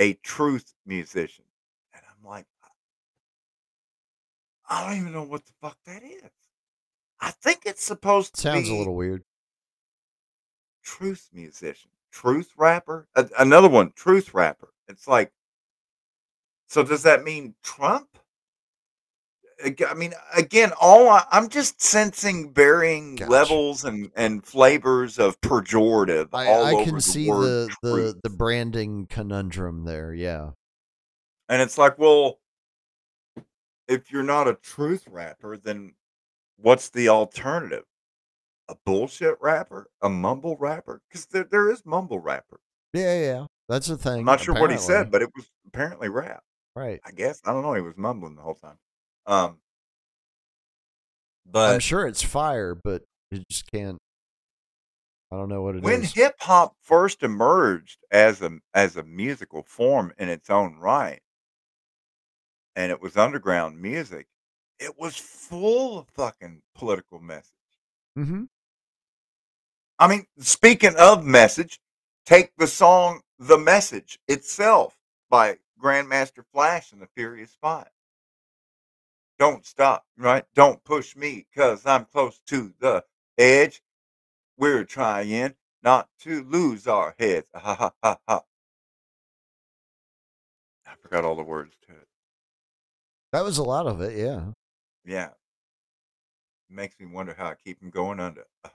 a truth musician. And I'm like, I don't even know what the fuck that is. I think it's supposed to sounds a little weird. truth musician, truth rapper. A- another one, truth rapper. It's like, so does that mean Trump? I mean, again, all I, I'm just sensing varying Gotcha. levels and, and flavors of pejorative I, all I over can the see word the, the the branding conundrum there. Yeah. And it's like, well, if you're not a truth rapper, then what's the alternative? A bullshit rapper? A mumble rapper? Because there, there is mumble rapper. Yeah, yeah. That's the thing. I'm not sure what he said, but it was apparently rap. right. I guess. I don't know. He was mumbling the whole time. Um, but I'm sure it's fire, but you just can't. I don't know what it is. when hip hop first emerged as a as a musical form in its own right, and it was underground music, it was full of fucking political message. Mm-hmm. I mean, speaking of message, take the song "The Message" itself by Grandmaster Flash and the Furious Five. Don't stop, right? Don't push me, cause I'm close to the edge. We're trying not to lose our heads. Ha ha ha ha. I forgot all the words to it. That was a lot of it. Yeah. Yeah. Makes me wonder how I keep them going under. *laughs*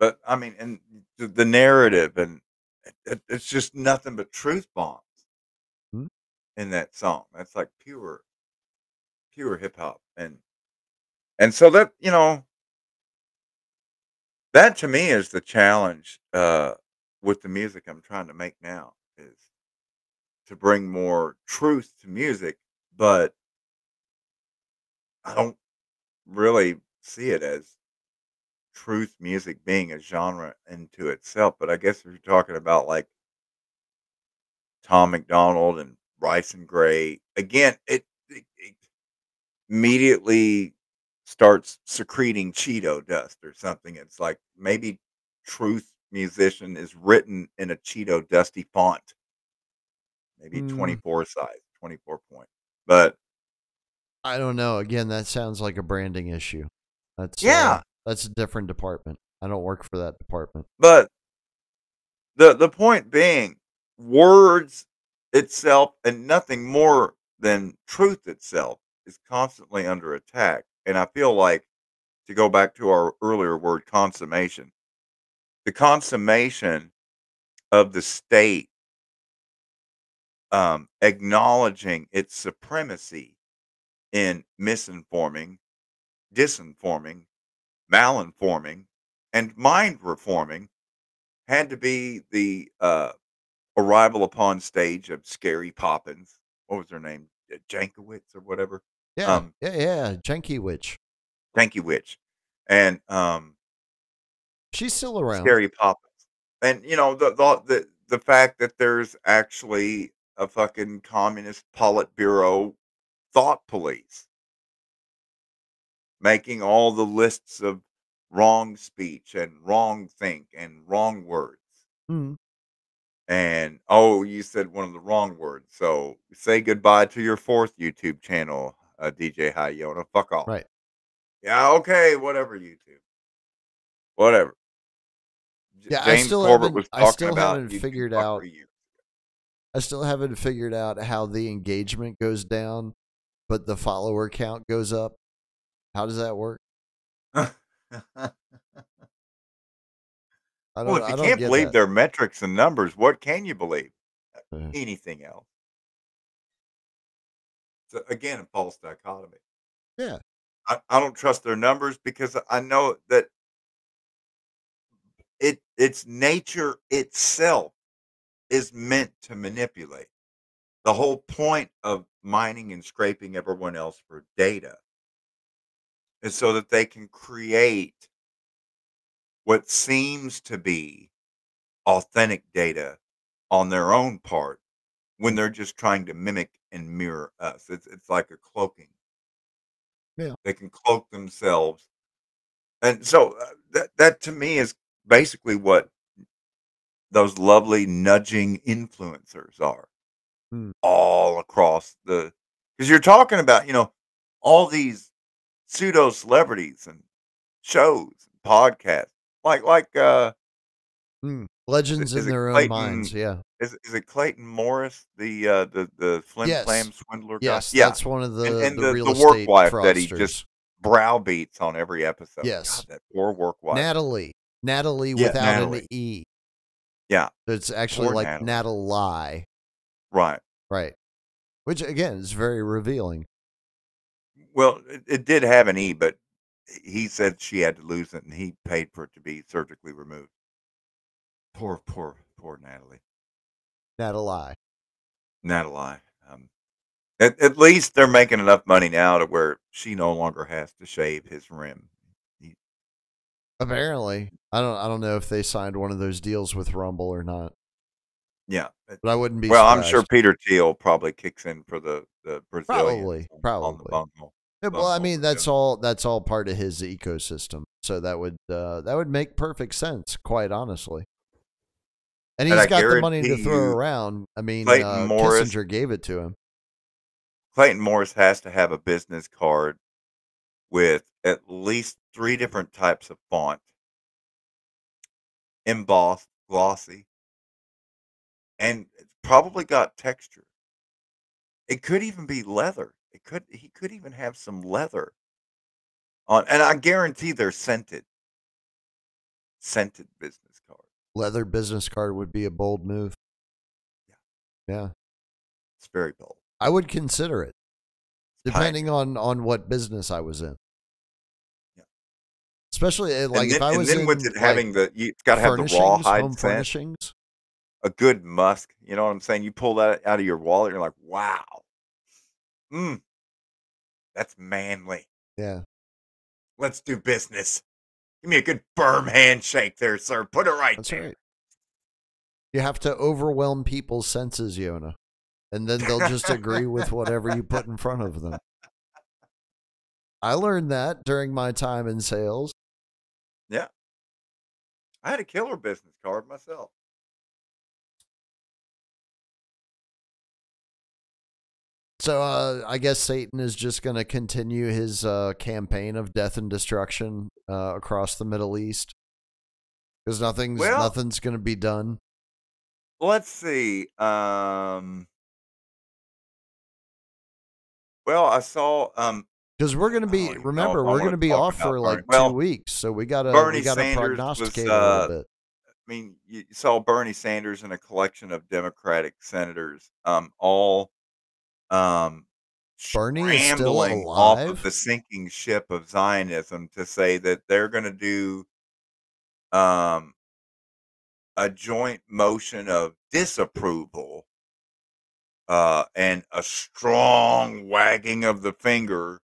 but I mean, and the, narrative, and it, it- it's just nothing but truth bombs Hmm. in that song. That's like pure, pure hip hop, and and so that you know, that to me is the challenge uh, with the music I'm trying to make now is to bring more truth to music, but I don't really see it as truth music being a genre into itself. But I guess if you're talking about like Tom MacDonald and Bryson Gray, again, it, it, it immediately starts secreting Cheeto dust or something. It's like maybe truth musician is written in a Cheeto dusty font, maybe Mm. 24 size, 24 point. But I don't know. Again, that sounds like a branding issue. That's uh, Yeah. that's a different department. I don't work for that department. But the the point being, words itself and nothing more than truth itself is constantly under attack. And I feel like to go back to our earlier word consummation, the consummation of the state um, acknowledging its supremacy in misinforming, disinforming, malinforming, and mind reforming had to be the uh, arrival upon stage of Scary Poppins. What was her name? Jankowicz or whatever. Yeah, Um, yeah, yeah. Janky Witch. Thank you, Witch. And um, She's still around. Scary Poppins. And you know the, the the the fact that there's actually a fucking communist Politburo thought police making all the lists of wrong speech and wrong think and wrong words. Mm. And oh, you said one of the wrong words. So say goodbye to your fourth YouTube channel, uh, DJ High Yona. Fuck off. Right. Yeah. Okay. Whatever. YouTube. Whatever. Yeah, I James still Corbett haven't- was I still about haven't YouTube figured out- I still haven't figured out how the engagement goes down, but the follower count goes up. How does that work? *laughs* I don't. well, if I you don't can't believe that. their metrics and numbers, what can you believe? Uh, Anything else? So again, a false dichotomy. Yeah. I, I don't trust their numbers because I know that it its nature itself is meant to manipulate. The whole point of mining and scraping everyone else for data is so that they can create what seems to be authentic data on their own part when they're just trying to mimic and mirror us. It's it's like a cloaking. Yeah. They can cloak themselves. And so uh, that that to me is basically what those lovely nudging influencers are Hmm. all across the because you're talking about, you know, all these pseudo celebrities and shows and podcasts. Like like uh mm, legends is in their own minds. Yeah. is is it Clayton Morris, the uh the the Flim Yes. Flam swindler guy? Yes. yeah, That's one of the and the, the- real the work estate wife that he just browbeats on every episode. Yes. God, that poor work wife. Natalie. Natalie Yeah, without Natalie. an e. Yeah. It's actually Poor like Natalie. Natalie. right. Right. Which again is very revealing. Well, it, it did have an E, but he said she had to lose it, and he paid for it to be surgically removed. Poor, poor, poor Natalie. Natalie. Natalie. Um, At, at least they're making enough money now to where she no longer has to shave his rim. He- Apparently, I don't. I don't know if they signed one of those deals with Rumble or not, yeah. but I wouldn't be. Well, I'm sure. Peter Thiel probably kicks in for the the Brazilians Probably, on- on the probably. bunghole. Yeah, well, I mean, that's Brazil. all. That's all part of his ecosystem. So that would uh, that would make perfect sense, quite honestly. And And he's I got the money to throw around. I mean, Clayton uh, Morris- Kissinger gave it to him. Clayton Morris has to have a business card with at least three different types of font, embossed, glossy, and it's probably got texture. It could even be leather. It could he could even have some leather on, and I guarantee they're scented, scented business. Leather business card would be a bold move. Yeah, Yeah. It's very bold. I would consider it, depending on on what business I was in. Yeah. Especially uh, like and if then, I and was then in with it like, having the, you, it's got to have the rawhide home scent. furnishings. a good musk. You know what I'm saying? You pull that out of your wallet, you're like, wow, mm, that's manly. Yeah, Let's do business. Give me a good firm handshake there, sir. Put it right that's there. right. You have to overwhelm people's senses, Yona, and then they'll just agree with whatever you put in front of them. I learned that during my time in sales. Yeah. I had a killer business card myself. So uh, I guess Satan is just going to continue his uh, campaign of death and destruction uh, across the Middle East because nothing's Well- nothing's going to be done. Let's see. Um, well, I saw um, Because we're going to be know remember we're going to be off for like. Well, two weeks, so we gotta we gotta Sanders was, prognosticate a uh, little bit. I mean, you you saw Bernie Sanders and a collection of Democratic senators, um, all um, Bernie is still scrambling off of the sinking ship of Zionism to say that they're going to do um, a joint motion of disapproval uh, and a strong wagging of the finger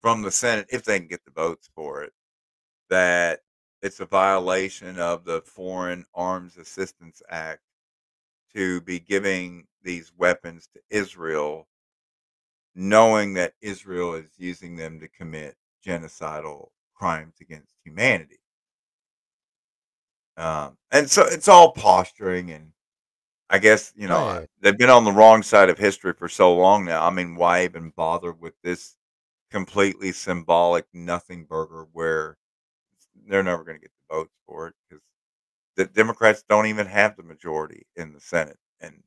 from the Senate, if they can get the votes for it, that it's a violation of the Foreign Arms Assistance Act to be giving these weapons to Israel, knowing that Israel is using them to commit genocidal crimes against humanity. Um, and so it's all posturing, and I guess you know Right. they've been on the wrong side of history for so long now. I mean, why even bother with this completely symbolic nothing burger where they're never going to get the votes for it because the Democrats don't even have the majority in the Senate and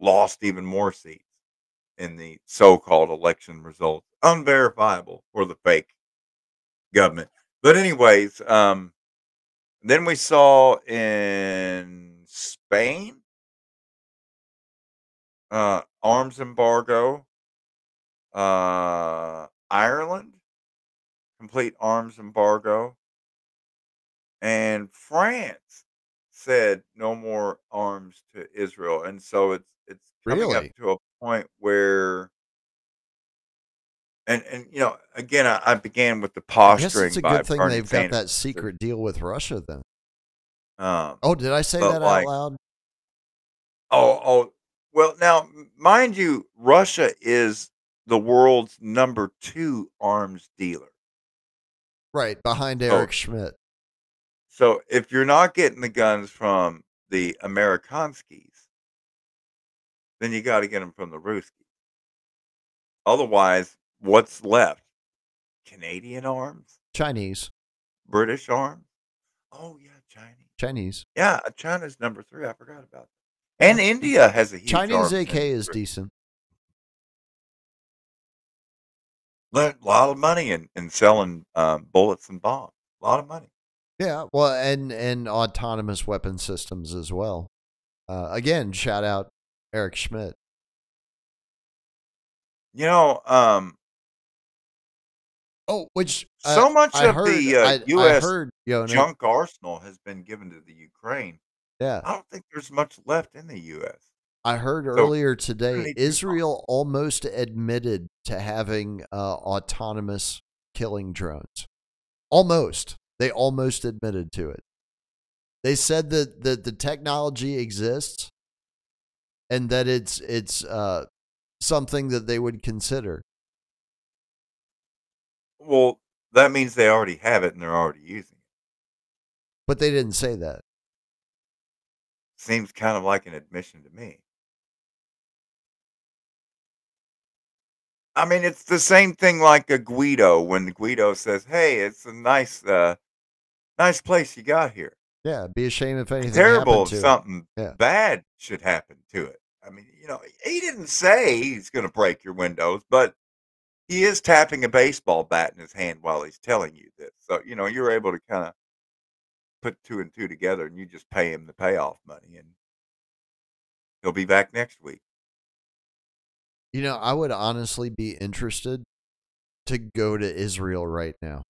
lost even more seats in the so-called election results, unverifiable for the fake government. But anyways, um, then we saw in Spain uh, arms embargo, uh, Ireland complete arms embargo, and France said no more arms to Israel, and so it's it's coming Really? up to a point where. And, and you know again I, I began with the I posturing it's a good thing Bernie they've got that secret deal with Russia then. Um, Oh, did I say that like, out loud? Oh, oh, well, now, mind you, Russia is the world's number two arms dealer. Right, behind. Eric Schmidt. So if you're not getting the guns from the Amerikanskis, then you got to get them from the Ruskies. Otherwise, what's left? Canadian arms? Chinese. British arms? Oh, yeah, Chinese. Chinese. Yeah, China's number three. I forgot about that. And India has a huge Chinese AK is industry. decent. a lot of money in, in selling um, bullets and bombs. A lot of money. Yeah, well, and and autonomous weapon systems as well. Uh, again, shout out Eric Schmidt. You know, um, Oh, which So uh, much I of heard, the, uh, I, I US heard, Yona, junk arsenal has been given to the Ukraine. yeah, I don't think there's much left in the U.S. I heard So, earlier today Israel almost admitted to having uh, autonomous killing drones. Almost. They almost admitted to it. They said that, that the technology exists and that it's it's uh, something that they would consider. Well, that means they already have it and they're already using it. But they didn't say that. Seems kind of like an admission to me. I mean, it's the same thing like a Guido when Guido says, "Hey, it's a nice, uh, nice place you got here." Yeah, be a shame if anything Terrible happened if to something Yeah. bad should happen to it. I mean, you know, he didn't say he's going to break your windows, but he is tapping a baseball bat in his hand while he's telling you this. So, you know, you're able to kind of put two and two together and you just pay him the payoff money and he'll be back next week. You know, I would honestly be interested to go to Israel right now.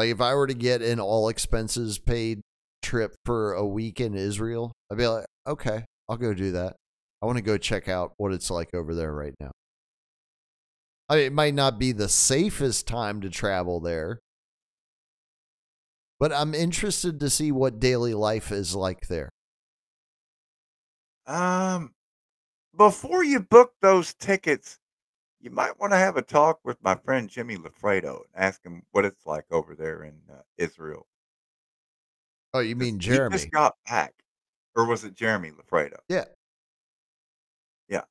Like if I were to get an all expenses paid trip for a week in Israel, I'd be like, okay, I'll go do that. I want to go check out what it's like over there right now. I mean, it might not be the safest time to travel there, but I'm interested to see what daily life is like there. Um, before you book those tickets, you might want to have a talk with my friend Jimmy Lafredo and ask him what it's like over there in uh, Israel. Oh, you mean He Jeremy? just got back, or was it Jeremy Lafredo? Yeah. Yeah,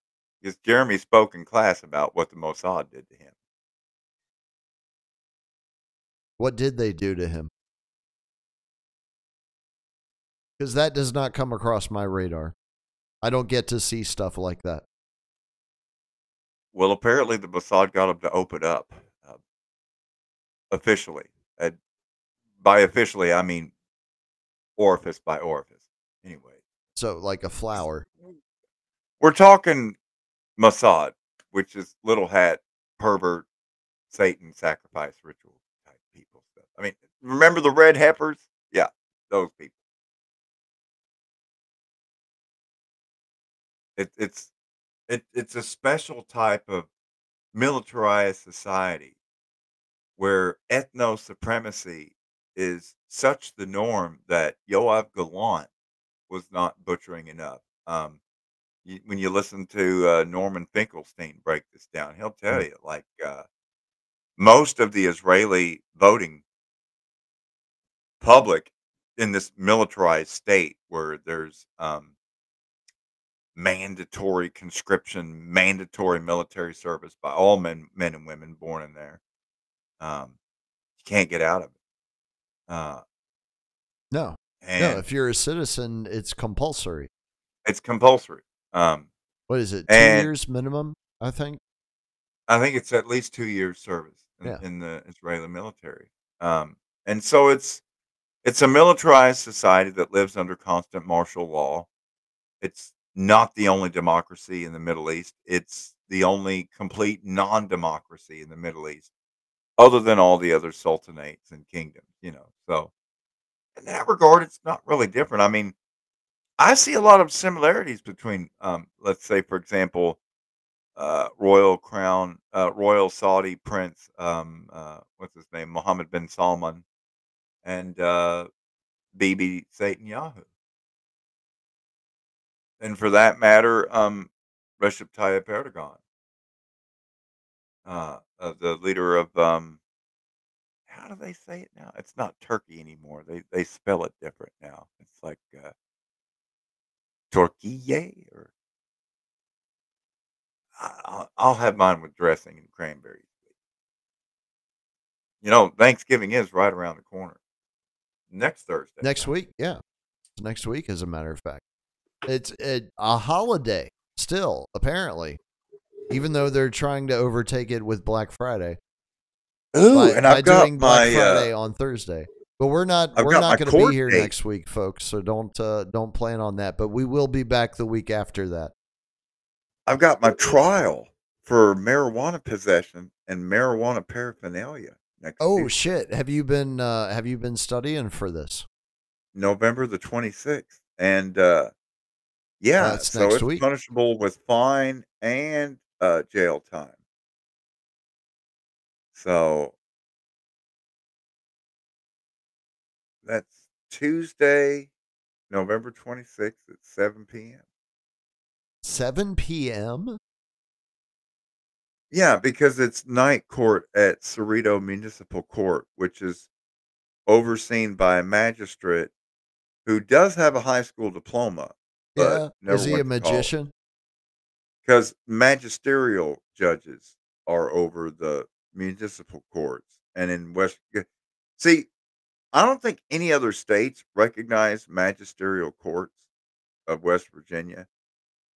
because Jeremy spoke in class about what the Mossad did to him. What did they do to him? Because that does not come across my radar. I don't get to see stuff like that. Well, apparently the Mossad got him to open up uh, officially. And by officially, I mean orifice by orifice. Anyway, So, like a flower. we're talking Mossad, which is little hat, pervert, Satan sacrifice ritual type people stuff. I mean, remember the red heifers? Yeah, those people. It, it's it, it's a special type of militarized society where ethno supremacy is such the norm that Yoav Gallant was not butchering enough. Um, you, when you listen to uh, Norman Finkelstein break this down, he'll tell you like uh, most of the Israeli voting public in this militarized state where there's um, mandatory conscription, mandatory military service by all men, men and women born in there. Um, you can't get out of it. Uh, No, and no. If you're a citizen, it's compulsory. it's compulsory. Um, What is it? Two years minimum, I think. I think it's at least two years service in, Yeah. in the Israeli military. Um, and so it's it's a militarized society that lives under constant martial law. It's not the only democracy in the Middle East. It's the only complete non-democracy in the Middle East, other than all the other sultanates and kingdoms. You know, so in that regard, it's not really different. I mean, I see a lot of similarities between, um, let's say, for example, uh, royal crown, uh, royal Saudi prince, um, uh, what's his name, Mohammed bin Salman, and uh, Bibi Netanyahu. And for that matter, um, Recep Tayyip Erdogan, uh, uh, the leader of, um, how do they say it now? It's not Turkey anymore. They they spell it different now. It's like uh, Turkiye or I- I'll, I'll have mine with dressing and cranberries. You know, Thanksgiving is right around the corner. Next Thursday. Next week, yeah. Next week, as a matter of fact. It's it, a holiday still, apparently, even though they're trying to overtake it with Black Friday. Ooh, by, and I've got doing Black my Friday uh, on Thursday. But we're not I've we're not going to be here date. next week, folks. So don't uh, don't plan on that. But we will be back the week after that. I've got my trial for marijuana possession and marijuana paraphernalia next Oh Tuesday, shit! Have you been uh, have you been studying for this? November the 26th. And uh, Yeah, That's so it's week. punishable with fine and uh, jail time. So that's Tuesday, November 26th at 7 p.m. 7 p.m. Yeah, because it's night court at Cerrito Municipal Court, which is overseen by a magistrate who does have a high school diploma. Yeah. Is he a went to college. magician? Because magisterial judges are over the municipal courts, and in West, see, I don't think any other states recognize magisterial courts of West Virginia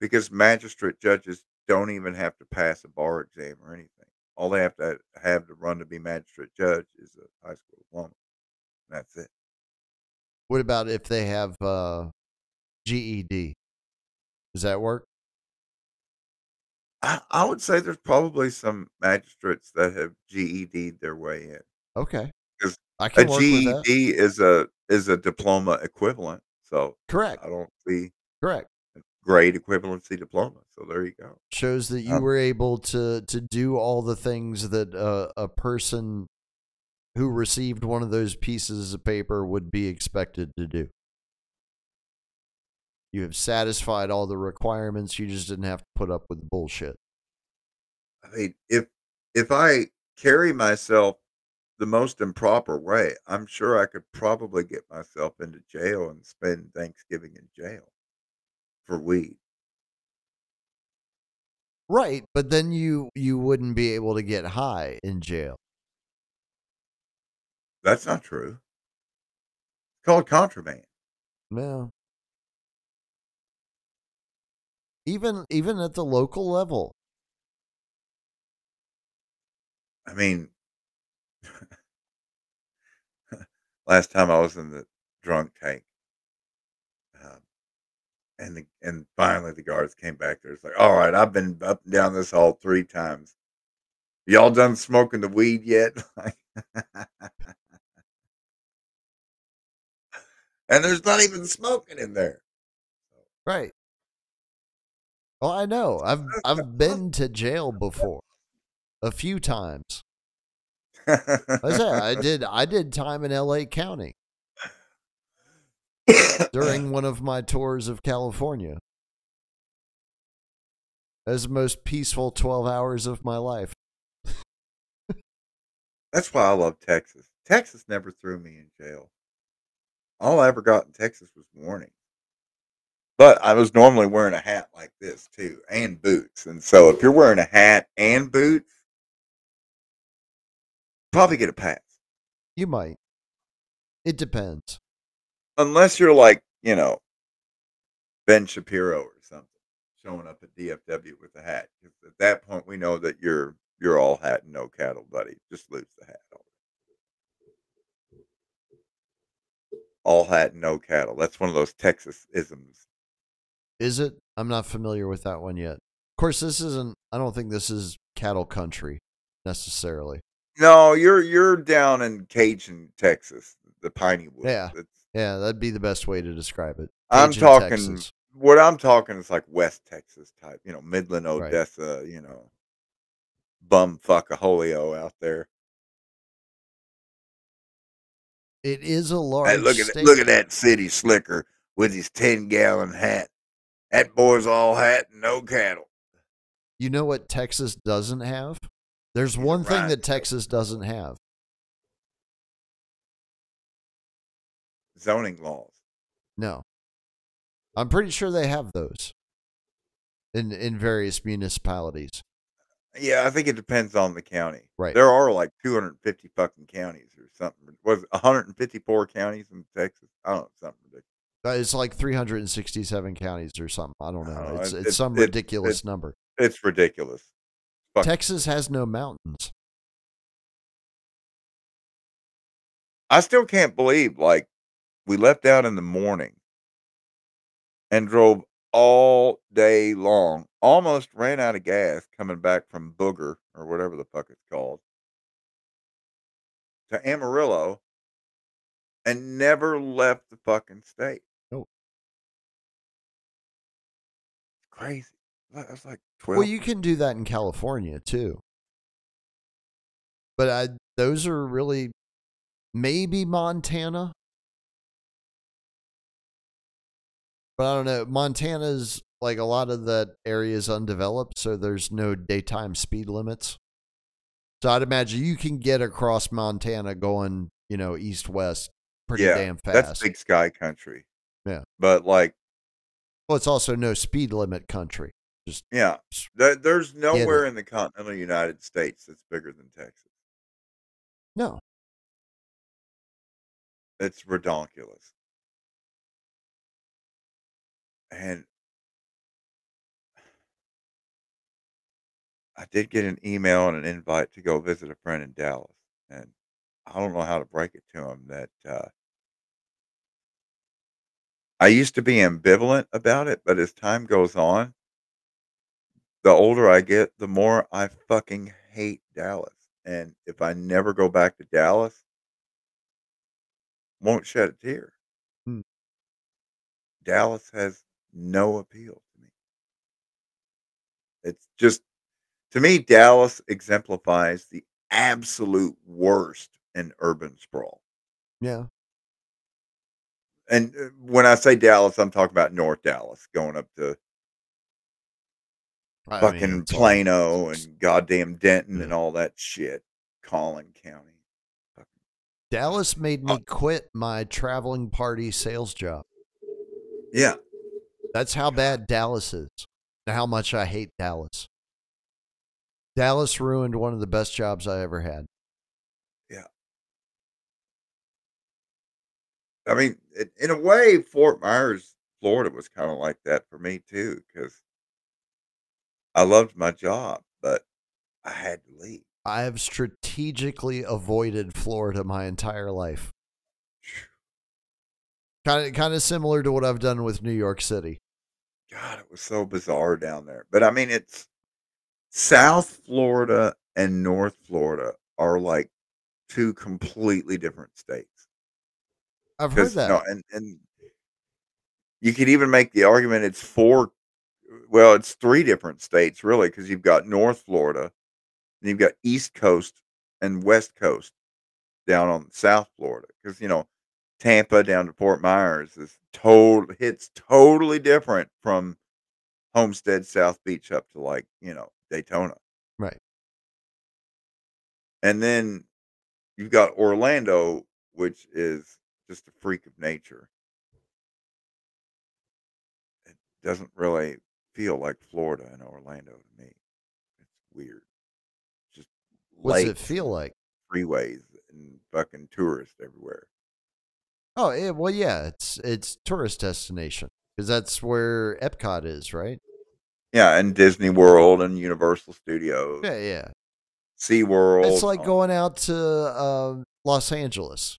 because magistrate judges don't even have to pass a bar exam or anything. All they have to have to run to be magistrate judge is a high school diploma. That's it. What about if they have uh, GED? Does that work? I, I would say there's probably some magistrates that have GED their way in. Okay. 'Cause I A can work with that. GED is a is a diploma equivalent, so Correct. I don't see Correct. grade equivalency diploma. So there you go. Shows that you Um, were able to to do all the things that uh, a person who received one of those pieces of paper would be expected to do. You have satisfied all the requirements. You just didn't have to put up with the bullshit. I mean, if if I carry myself the most improper way, I'm sure I could probably get myself into jail and spend Thanksgiving in jail for weed. Right, but then you you wouldn't be able to get high in jail. That's not true. It's called contraband. No. Even even at the local level. I mean, *laughs* last time I was in the drunk tank, um, and the, and finally the guards came back there. It's like, all right, I've been up and down this hall three times. Y'all done smoking the weed yet? *laughs* *laughs* and there's not even smoking in there. Right. Well, I know. I've *laughs* I've been to jail before. A few times. I said I *laughs* did I did time in LA County during one of my tours of California. Was the most peaceful 12 hours of my life. That's why I love Texas. Texas never threw me in jail. All I ever got in Texas was warning. But I was normally wearing a hat like this too, and boots. And so if you're wearing a hat and boots, probably get a pass. You might. It depends. Unless you're like, you know, Ben Shapiro or something, showing up at DFW with a hat. at that point we know that you're you're all hat and no cattle, buddy. Just lose the hat. All hat and no cattle. That's one of those Texas isms. Is it? I'm not familiar with that one yet. Of course, this isn't. I don't think this is cattle country necessarily. No, you're you're down in Cajun, Texas, the piney woods. Yeah. It's, Yeah, that'd be the best way to describe it. I'm talking Texas. what I'm talking is like West Texas type, you know, Midland, Right. Odessa, you know, bumfuck a holio out there. It is a large. Hey, look at state. look at that city slicker with his ten gallon hat. That boy's all hat and no cattle. You know what Texas doesn't have? There's one thing that Texas doesn't have. Zoning laws. No. I'm pretty sure they have those in in various municipalities. Yeah, I think it depends on the county. Right. There are like 250 fucking counties or something. Was 154 counties in Texas? I don't know, something ridiculous. Uh, It's like 367 counties or something. I don't know. Oh, it's it- it's some it- ridiculous it- number. It's ridiculous. Fuck. Texas has no mountains. I still can't believe like we left out in the morning and drove all day long. Almost ran out of gas coming back from Booger or whatever the fuck it's called to Amarillo and never left the fucking state. Crazy. That's like twelve. Well, you can do that in California too. But I, those are really maybe Montana. But I don't know. Montana's like a lot of that area is undeveloped, so there's no daytime speed limits. So I'd imagine you can get across Montana going, you know, east west pretty yeah, damn fast. that's big sky country. Yeah. but like, well, it's also no speed limit country. Just yeah, there, there's nowhere in the continental United States that's bigger than Texas. no. It's redonkulous. And I did get an email and an invite to go visit a friend in Dallas, and I don't know how to break it to him that uh, I used to be ambivalent about it, but as time goes on, the older I get, the more I fucking hate Dallas. And if I never go back to Dallas, won't shed a tear. Hmm. Dallas has no appeal to me. It's just to me, Dallas exemplifies the absolute worst in urban sprawl. Yeah. And uh, when I say Dallas, I'm talking about North Dallas, going up to I fucking all- Plano and goddamn Denton Yeah. and all that shit. Collin County. Dallas made me Uh, quit my traveling party sales job. Yeah. That's how bad Dallas is. And how much I hate Dallas. Dallas ruined one of the best jobs I ever had. I mean, in, in a way, Fort Myers, Florida was kind of like that for me too, because I loved my job, but I had to leave. I have strategically avoided Florida my entire life. Kind of kind of similar to what I've done with New York City. God, it was so bizarre down there. But I mean, it's South Florida and North Florida are like two completely different states. I've heard that. no, and and you could even make the argument it's four. Well, it's three different states really, because you've got North Florida, and you've got East Coast and West Coast down on South Florida. Because you know, Tampa down to Fort Myers is total hits totally different from Homestead, South Beach up to like you know Daytona, Right. and then you've got Orlando, which is just a freak of nature. It doesn't really feel like Florida and Orlando to me. It's weird. Just What does it feel like? freeways and fucking tourists everywhere. Oh, yeah, well, yeah, it's it's tourist destination because that's where Epcot is, right? Yeah, and Disney World and Universal Studios, Yeah, yeah. SeaWorld. It's like going out to uh, Los Angeles,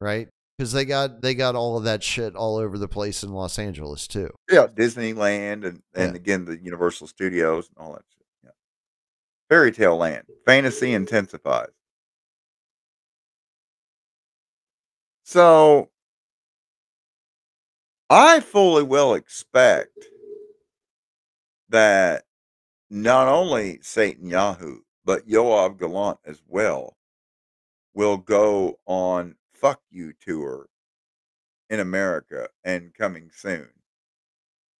right? Because they got they got all of that shit all over the place in Los Angeles too. Yeah, Disneyland and and Yeah. again the Universal Studios and all that shit. Yeah. Fairy tale land. Fantasy intensifies. So I fully will expect that not only Satan Yahoo, but Yoav Gallant as well will go on fuck you tour in America and coming soon.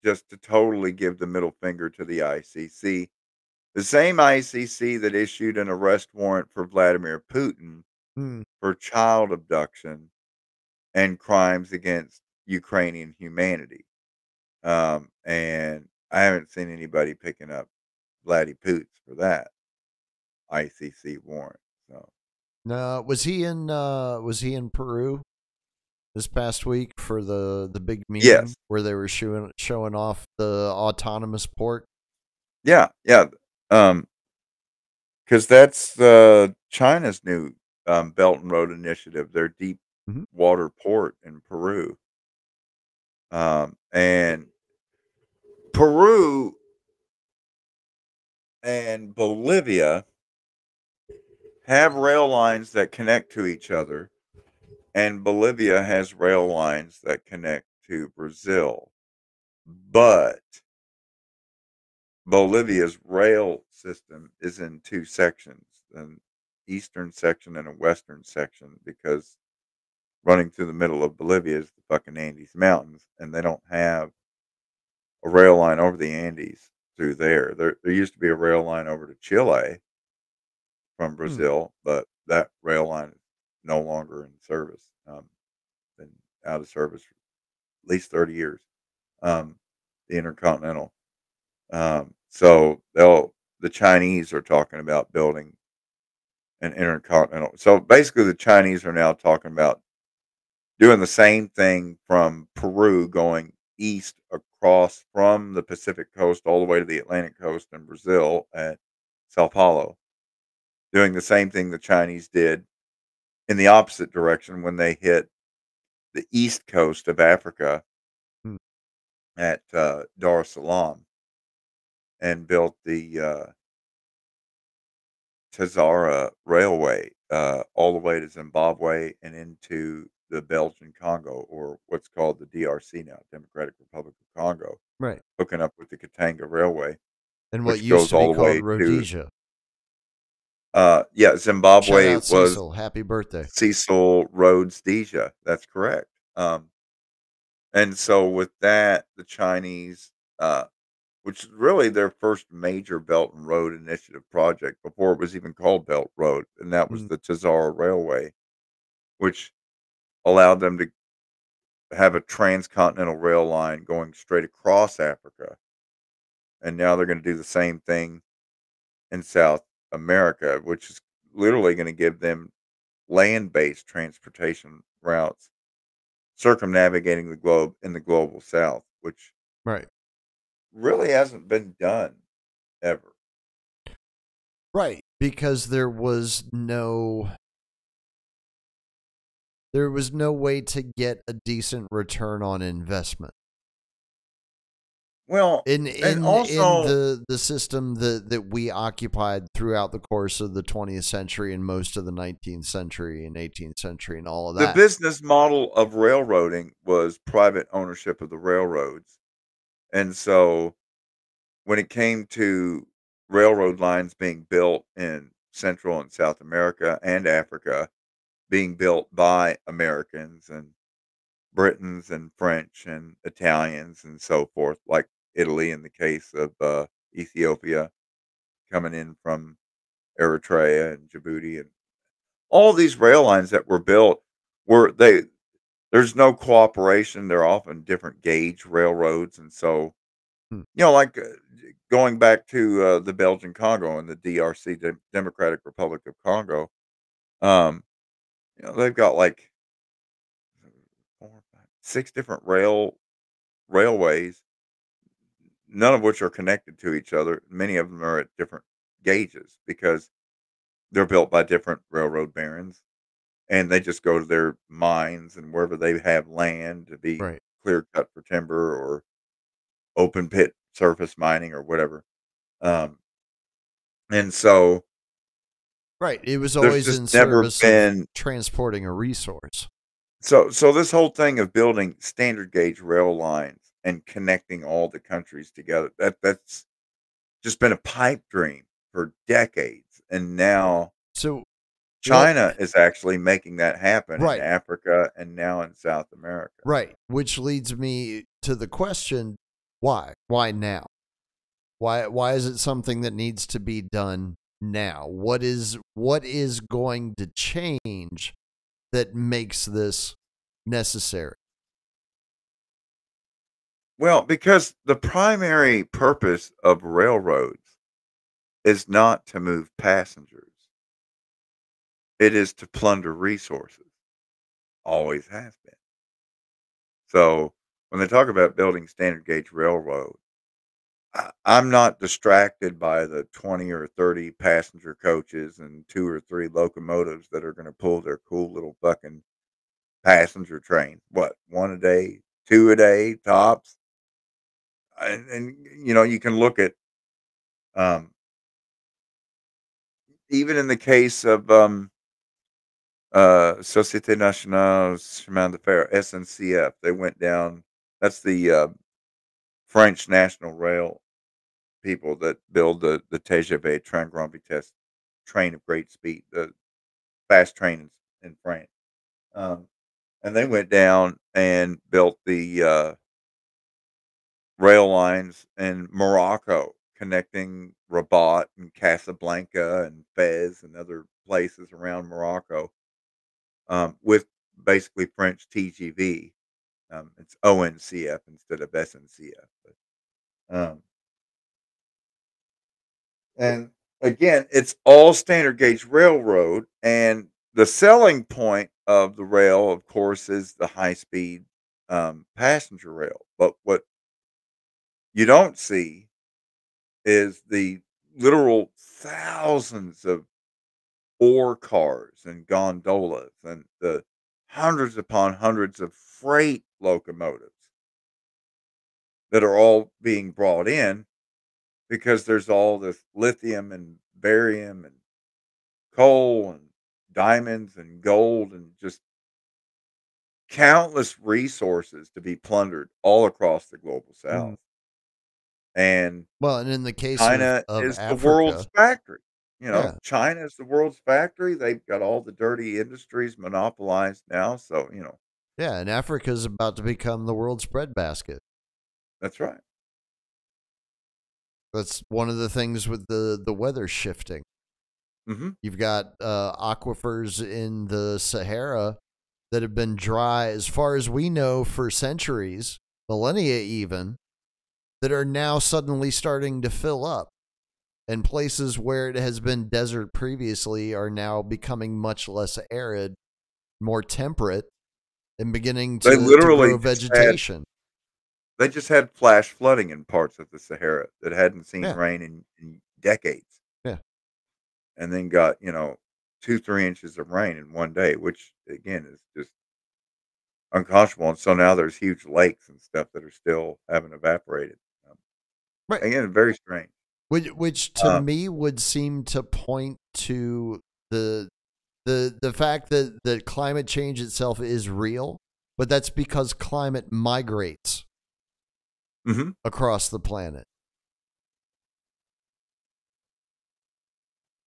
Just to totally give the middle finger to the ICC. The same ICC that issued an arrest warrant for Vladimir Putin Hmm. for child abduction and crimes against Ukrainian humanity. Um, and I haven't seen anybody picking up Vladdy Poots for that ICC warrant. No, was he in uh was he in Peru this past week for the the big meeting Yes. where they were showing showing off the autonomous port? yeah, yeah. Um, because that's uh, China's new um, Belt and Road Initiative, their deep Mhm. water port in Peru. Um, and Peru and Bolivia have rail lines that connect to each other, and Bolivia has rail lines that connect to Brazil. But Bolivia's rail system is in two sections, an eastern section and a western section, because running through the middle of Bolivia is the fucking Andes Mountains, and they don't have a rail line over the Andes through there. There, there used to be a rail line over to Chile from Brazil, but that rail line is no longer in service. Um, been out of service for at least 30 years. Um, the Intercontinental. Um, so they'll the Chinese are talking about building an intercontinental. So basically, the Chinese are now talking about doing the same thing from Peru going east across from the Pacific coast all the way to the Atlantic coast in Brazil at Sao Paulo. Doing the same thing the Chinese did in the opposite direction when they hit the east coast of Africa Hmm. at uh, Dar es Salaam and built the uh, Tazara Railway uh, all the way to Zimbabwe and into the Belgian Congo, or what's called the DRC now, Democratic Republic of Congo, Right. hooking up with the Katanga Railway. And what used to be all the way to- Rhodesia. Uh, yeah, Zimbabwe was Cecil. Happy birthday. Cecil Rhodes Deja. That's correct. Um, and so with that, the Chinese, uh, which is really their first major Belt and Road Initiative project before it was even called Belt Road, and that was Mm. the Tazara Railway, which allowed them to have a transcontinental rail line going straight across Africa. And now they're going to do the same thing in South America, which is literally going to give them land based transportation routes circumnavigating the globe in the global south, which Right. really hasn't been done ever. Right. Because there was no there was no way to get a decent return on investment. Well, In in, also- in the, the system that, that we occupied throughout the course of the twentieth century and most of the nineteenth century and eighteenth century and all of that. the business model of railroading was private ownership of the railroads. And so when it came to railroad lines being built in Central and South America and Africa, being built by Americans and Britons and French and Italians and so forth, like Italy in the case of uh, Ethiopia coming in from Eritrea and Djibouti and all these rail lines that were built were they there's no cooperation they're often different gauge railroads and so Hmm. you know like uh, going back to uh, the Belgian Congo and the DRC Dem- Democratic Republic of Congo um you know they've got like four, five, six different rail railways none of which are connected to each other many of them are at different gauges because they're built by different railroad barons and they just go to their mines and wherever they have land to be right. clear cut for timber or open pit surface mining or whatever. Um, and so Right. It was always in service of been transporting a resource. so so this whole thing of building standard gauge rail lines and connecting all the countries together that that's just been a pipe dream for decades and now So China is actually making that happen Right. in Africa and now in South America. Right. Which leads me to the question why? Why now? Why why is it something that needs to be done now? What is what is going to change that makes this necessary? Well, because the primary purpose of railroads is not to move passengers. It is to plunder resources. Always has been. So when they talk about building standard gauge railroad, I, I'm not distracted by the 20 or 30 passenger coaches and two or three locomotives that are going to pull their cool little fucking passenger train. What, one a day, two a day, tops? And, and you know you can look at um even in the case of um uh Société Nationale Chemin de Fer SNCF they went down that's the uh, French National Rail people that build the the TGV train grand vitesse train of great speed, the fast train in, in France. Um, and they went down and built the uh, rail lines in Morocco connecting Rabat and Casablanca and Fez and other places around Morocco um, with basically French TGV. Um, it's ONCF instead of SNCF. But, um, and again, it's all standard gauge railroad. And the selling point of the rail, of course, is the high speed um, passenger rail. But what you don't see is the literal thousands of ore cars and gondolas and the hundreds upon hundreds of freight locomotives that are all being brought in because there's all this lithium and barium and coal and diamonds and gold and just countless resources to be plundered all across the global south. Mm. And well, and in the case China of, of is Africa, the world's factory. You know, Yeah. China is the world's factory. They've got all the dirty industries monopolized now. So, you know, yeah, and Africa's about to become the world's breadbasket. that's right. That's one of the things with the the weather shifting. hmm You've got uh, aquifers in the Sahara that have been dry, as far as we know, for centuries, millennia even, that are now suddenly starting to fill up. And places where it has been desert previously are now becoming much less arid, more temperate, and beginning to, They to literally grow just had- vegetation. They just had flash flooding in parts of the Sahara that hadn't seen Yeah. rain in, in decades. Yeah. And then got, you know, two, three inches of rain in one day, which again is just unconscionable. And so now there's huge lakes and stuff that are still haven't evaporated. Right. Again, very strange. which which to Um, me would seem to point to the the the fact that that climate change itself is real but that's because climate migrates hmm across the planet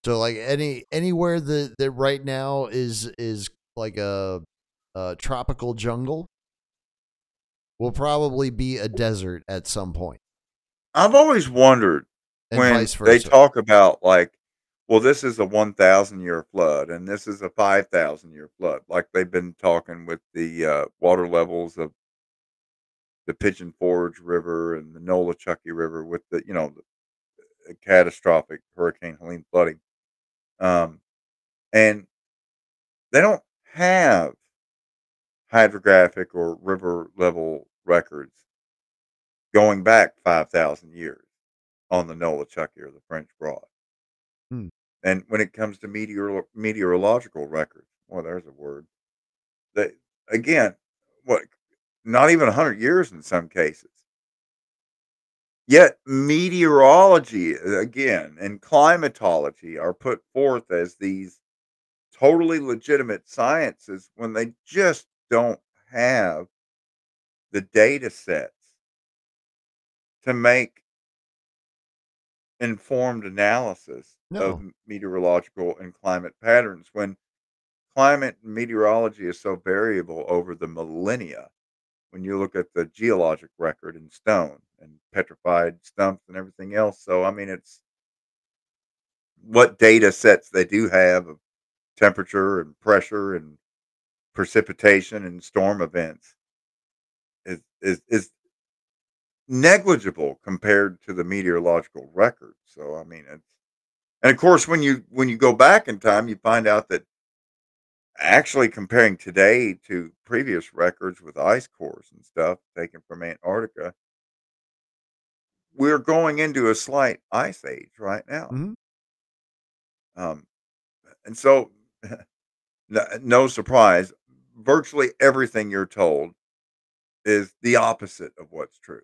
so like any anywhere that that right now is is like a, a tropical jungle will probably be a desert at some point I've always wondered and when they talk about like, well, this is a 1,000 year flood and this is a 5,000 year flood, like they've been talking with the uh, water levels of the Pigeon Forge River and the Nolichucky River with the, you know, the, the catastrophic Hurricane Helene flooding. Um, and they don't have hydrographic or river level records going back 5,000 years on the Nolichucky or the French Broad. Hmm. And when it comes to meteor, meteorological records, well, there's a word. That again, what not even 100 years in some cases. Yet meteorology uh, again and climatology are put forth as these totally legitimate sciences when they just don't have the data sets to make informed analysis No. of meteorological and climate patterns when climate and meteorology is so variable over the millennia when you look at the geologic record in stone and petrified stumps and everything else so i mean it's what data sets they do have of temperature and pressure and precipitation and storm events is is is negligible compared to the meteorological record. So I mean it's and of course when you when you go back in time you find out that actually comparing today to previous records with ice cores and stuff taken from Antarctica we're going into a slight ice age right now. Mhm. Um and so *laughs* no, no surprise virtually everything you're told is the opposite of what's true.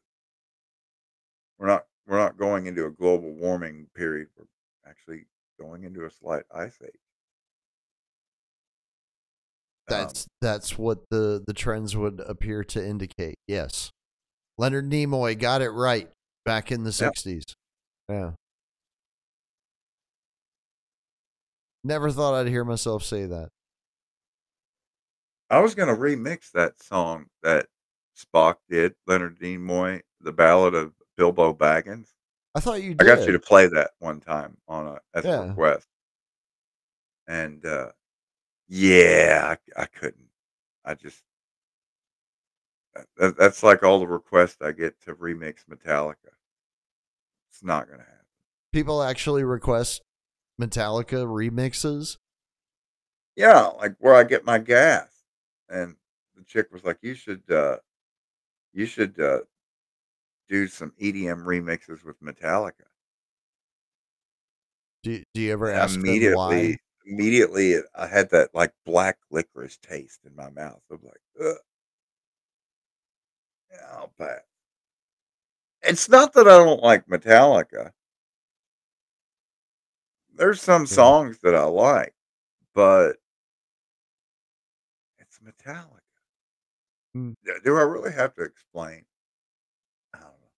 We're not we're not going into a global warming period. We're actually going into a slight ice age. Um, That's that's what the the trends would appear to indicate. Yes, Leonard Nimoy got it right back in the Yep. '60s. Yeah. Never thought I'd hear myself say that. I was gonna remix that song that Spock did, Leonard Nimoy, the Ballad of Bilbo Baggins. I thought you I got you to play that one time on a as a Yeah. request, and uh, yeah, I, I couldn't. I just that- that, that's like all the requests I get to remix Metallica. It's not gonna happen. People actually request Metallica remixes. Yeah, like where I get my gas, and the chick was like, "You should, uh, you should uh, do some EDM remixes with Metallica." Do, do you ever And ask immediately, immediately, I had that like black licorice taste in my mouth. I'm like, Ugh. yeah, I'll pass. It's not that I don't like Metallica. There's some Yeah. songs that I like, but it's Metallica. Mm. Do do I really have to explain? I don't know.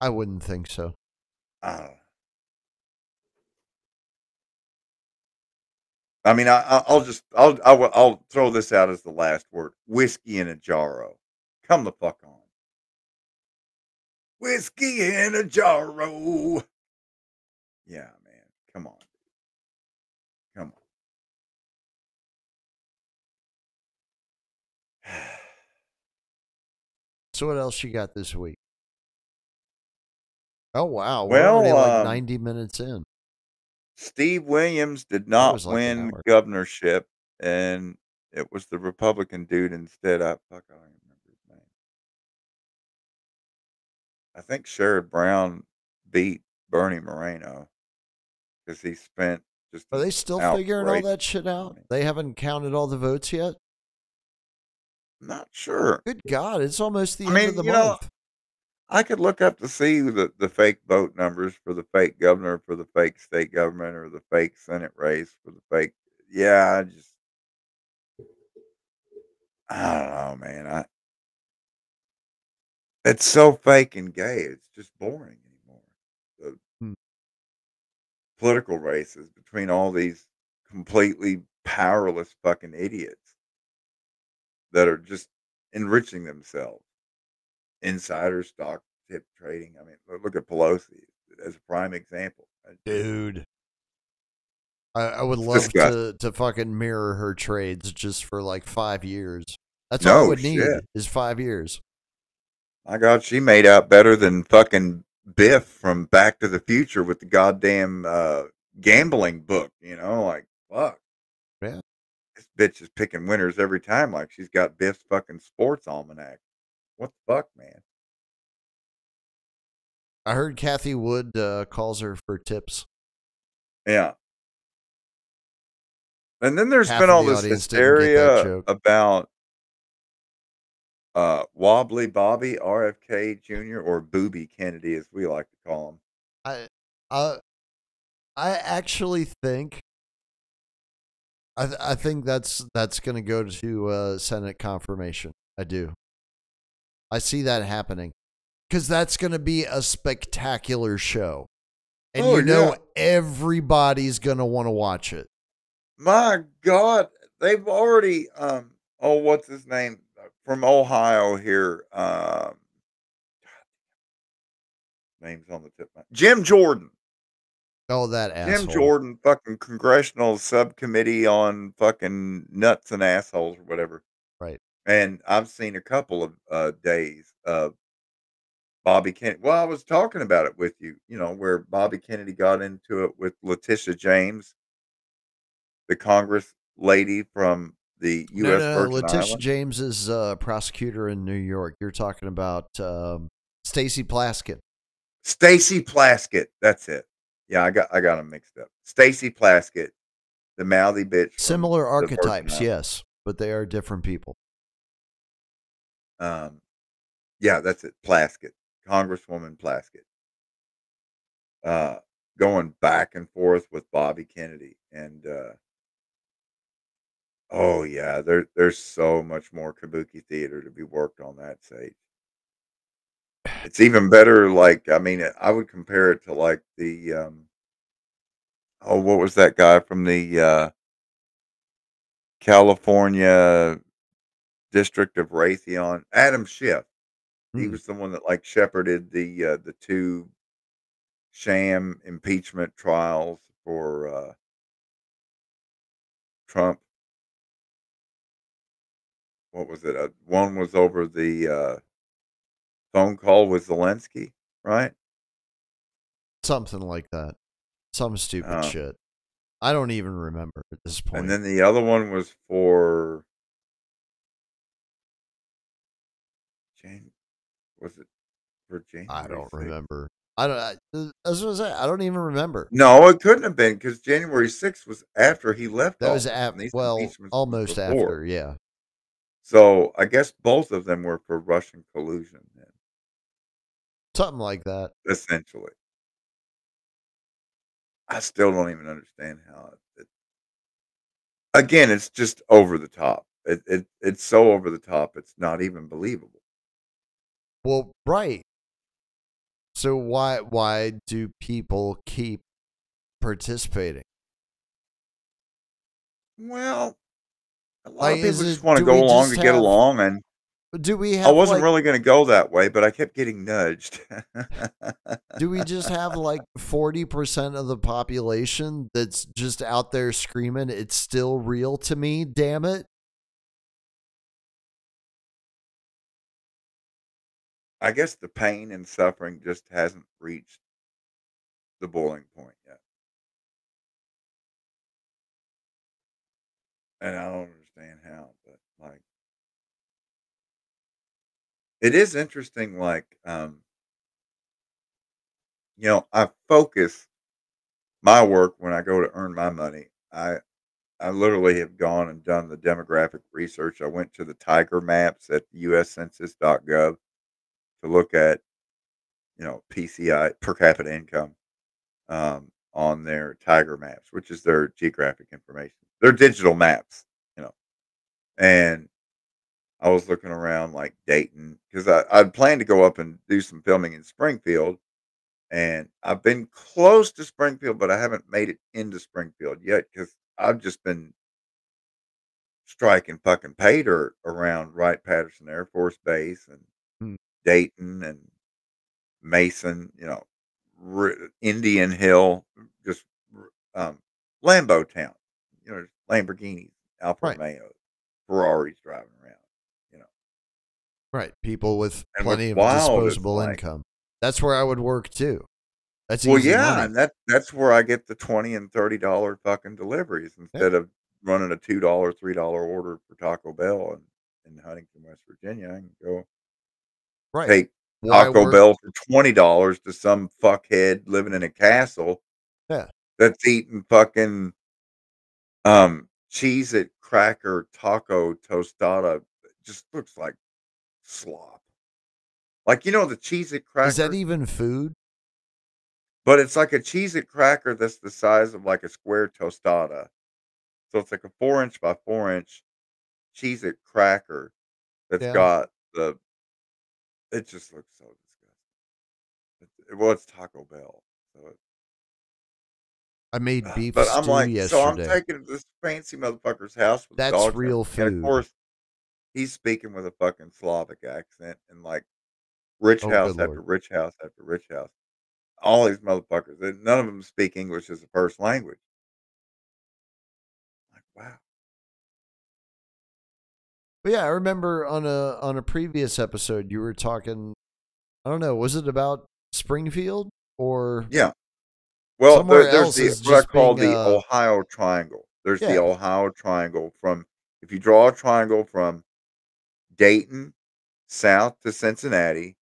I wouldn't think so. I don't know. I mean, I, I- I'll just, I'll, I will, I'll throw this out as the last word: whiskey in a jarro. Come the fuck on. Whiskey in a jarro. Yeah, man. Come on. Come on. *sighs* So what else you got this week? Oh wow, we're Well, already like um, ninety minutes in. Steve Williams did not like win governorship, and it was the Republican dude instead. I fuck, I don't even remember his name. I think Sherrod Brown beat Bernie Moreno because he spent just. Are they still figuring all that shit out? They haven't counted all the votes yet. Not sure. Good God, it's almost the I end mean, of the you know, month. I could look up to see the, the fake vote numbers for the fake governor, for the fake state government, or the fake Senate race for the fake. Yeah, I just, I don't know, man. I, it's so fake and gay. It's just boring anymore. The Hmm. political races between all these completely powerless fucking idiots that are just enriching themselves insider stock tip trading. I mean, look- at Pelosi as a prime example. Dude. I, I would love disgusting. to, to fucking mirror her trades just for like five years. That's all I No would need is five years. My God, she made out better than fucking Biff from Back to the Future with the goddamn uh, gambling book. You know, like fuck. Yeah. This bitch is picking winners every time. Like she's got Biff's fucking sports almanac. What the fuck, man? I heard Cathie Wood uh, calls her for tips. Yeah. And then there's Half been all this audience didn't get that hysteria about uh, Wobbly Bobby, RFK Jr., or Booby Kennedy, as we like to call him. I, uh, I actually think, I, th- I think that's that's going to go to uh, Senate confirmation. I do. I see that happening because that's going to be a spectacular show, and Oh, you know yeah. everybody's going to want to watch it. My God, they've already um oh what's his name from Ohio here um names on the tip Jim Jordan. Oh, that asshole! Jim Jordan fucking congressional subcommittee on fucking nuts and assholes or whatever. Right. And I've seen a couple of uh days of Bobby Kennedy. Well, I was talking about it with you, you know, where Bobby Kennedy got into it with Letitia James, the Congress lady from the No, U.S. no, Virgin Letitia Islands. James is a prosecutor in New York. You're talking about um, Stacey Plaskett. Stacey Plaskett. That's it. Yeah, I got I got them mixed up. Stacey Plaskett, the mouthy bitch. Similar archetypes, yes, but they are different people. Um, yeah, that's it. Plaskett, Congresswoman Plaskett, uh, going back and forth with Bobby Kennedy, and uh, oh yeah, there there's so much more kabuki theater to be worked on that stage. It's even better. Like I mean, I would compare it to like the um, oh, what was that guy from the uh, California district of Raytheon? Adam Schiff. He Hmm. was the one that like shepherded the uh, the two sham impeachment trials for uh, Trump. What was it? Uh, one was over the uh, phone call with Zelensky, right? Something like that. Some stupid Um, shit. I don't even remember at this point. And then the other one was for Was it for January? I don't 6th? remember. I don't. I, I was gonna I don't even remember. No, it couldn't have been because January sixth was after he left. That was at well, almost after. Yeah. So I guess both of them were for Russian collusion, then, Something like that. essentially. I still don't even understand how it. it again, it's just over the top. It, it it's so over the top. It's not even believable. Well, right. So why why do people keep participating? Well, a lot Like, of people it- just want to go along to just get have- along, and Do we have I wasn't like, really going to go that way, but I kept getting nudged. do we *laughs* just have like 40% of the population that's just out there screaming it's still real to me, damn it? I guess the pain and suffering just hasn't reached the boiling point yet. And I don't understand how, but like it is interesting like um you know, I focus my work when I go to earn my money. I I literally have gone and done the demographic research. I went to the tiger maps at uscensus.gov to look at, you know, PCI per capita income um, on their tiger maps, which is their geographic information. They're digital maps, you know. And I was looking around like Dayton because I I'd planned to go up and do some filming in Springfield, and I've been close to Springfield, but I haven't made it into Springfield yet because I've just been striking fucking pay dirt around Wright Patterson Air Force Base and. Dayton and Mason, you know, R- Indian Hill, just um, Lambo Town, you know, Lamborghinis, Alfa Right. Romeo, Ferraris driving around, you know. Right. People with And plenty of disposable like- income. That's where I would work too. That's Well, easy yeah, money. and that that's where I get the twenty and thirty dollar fucking deliveries instead of running a two dollar, three dollar order for Taco Bell in, in Huntington, West Virginia. I can go right. take Why Taco work- Bell for twenty dollars to some fuckhead living in a castle. Yeah. That's eating fucking um Cheez-It cracker taco tostada. It just looks like slop. Like you know the Cheez-It cracker. Is that even food? But it's like a Cheez-It cracker that's the size of like a square tostada. So it's like a four inch by four inch Cheez-It cracker that's Yeah. got the. It just looks so disgusting. It, well, it's Taco Bell. So it, I made beef but stew I'm like, so I'm taking this fancy motherfucker's house with That's real everything. And food. of course, he's speaking with a fucking Slavic accent and like rich Oh, house after lord. rich house after rich house. All these motherfuckers, and none of them speak English as a first language. Like, wow. But yeah, I remember on a on a previous episode you were talking. I don't know. Was it about Springfield or Yeah. Well, there, there's the what I call being, the uh, Ohio Triangle. There's Yeah. the Ohio Triangle from if you draw a triangle from Dayton south to Cincinnati,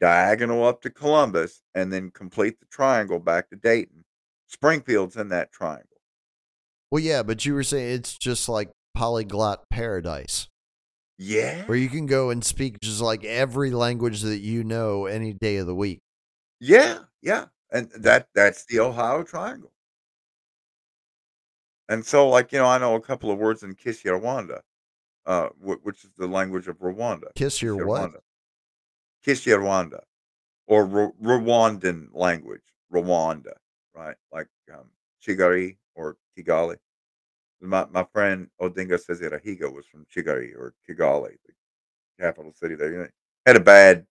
diagonal up to Columbus, and then complete the triangle back to Dayton. Springfield's in that triangle. Well, yeah, but you were saying it's just like polyglot paradise, Yeah. where you can go and speak just like every language that you know any day of the week. Yeah, yeah, and that that's the Ohio Triangle. And so, like you know, I know a couple of words in Kinyarwanda, uh, wh- which is the language of Rwanda. Kiss your what? Or Ru- Rwandan language, Rwanda, right? Like um, Kigali or Kigali. My my friend Odinga says that Ahiga was from Kigali or Kigali, the capital city there. You know, had a bad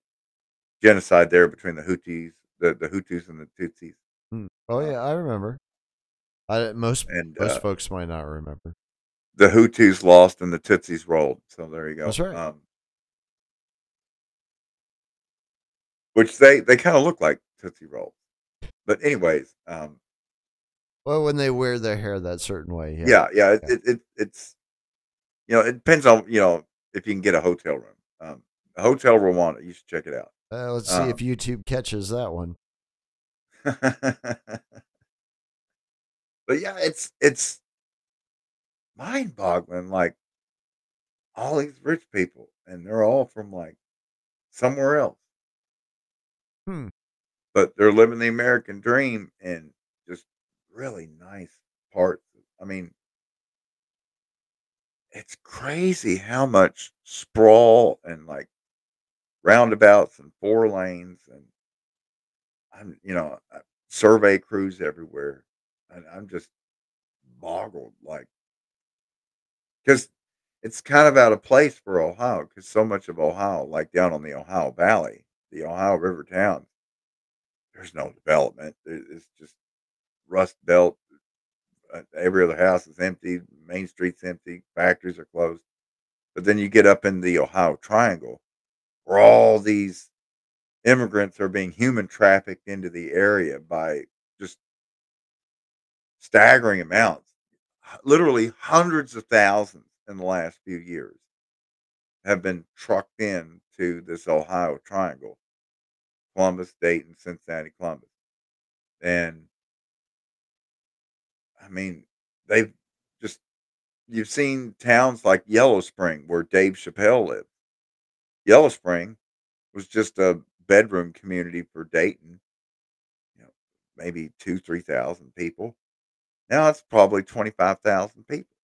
genocide there between the Houthis, the, the Hutus and the Tutsis. Hmm. Oh yeah, I remember. I most And most uh, folks might not remember. the Hutus lost and the Tutsis rolled. So there you go. That's right. Um, which they they kind of look like Tootsie Rolls. But anyways, um, Well, when they wear their hair that certain way, yeah. yeah, yeah, it, Yeah. It, it it's you know it depends on you know if you can get a hotel room. Um, Hotel Rwanda, you should check it out. Uh, let's see Um, if YouTube catches that one. *laughs* but yeah, it's it's mind boggling. Like all these rich people, and they're all from like somewhere else. Hmm. But they're living the American dream just really nice parts. I mean, it's crazy how much sprawl and like roundabouts and four lanes and I'm you know survey crews everywhere, and I'm just boggled like because it's kind of out of place for Ohio because so much of Ohio, like down on the Ohio Valley, the Ohio River towns, there's no development. It's just rust belt. Uh, Every other house is empty. Main Street's empty. Factories are closed. But then you get up in the Ohio Triangle, where all these immigrants are being human trafficked into the area by just staggering amounts. Literally hundreds of thousands in the last few years have been trucked in to this Ohio Triangle Columbus, Dayton, Cincinnati, Columbus. And I mean, they've just, you've seen towns like Yellow Spring where Dave Chappelle lived. Yellow Spring was just a bedroom community for Dayton, you know, maybe two, 3,000 people. Now it's probably 25,000 people.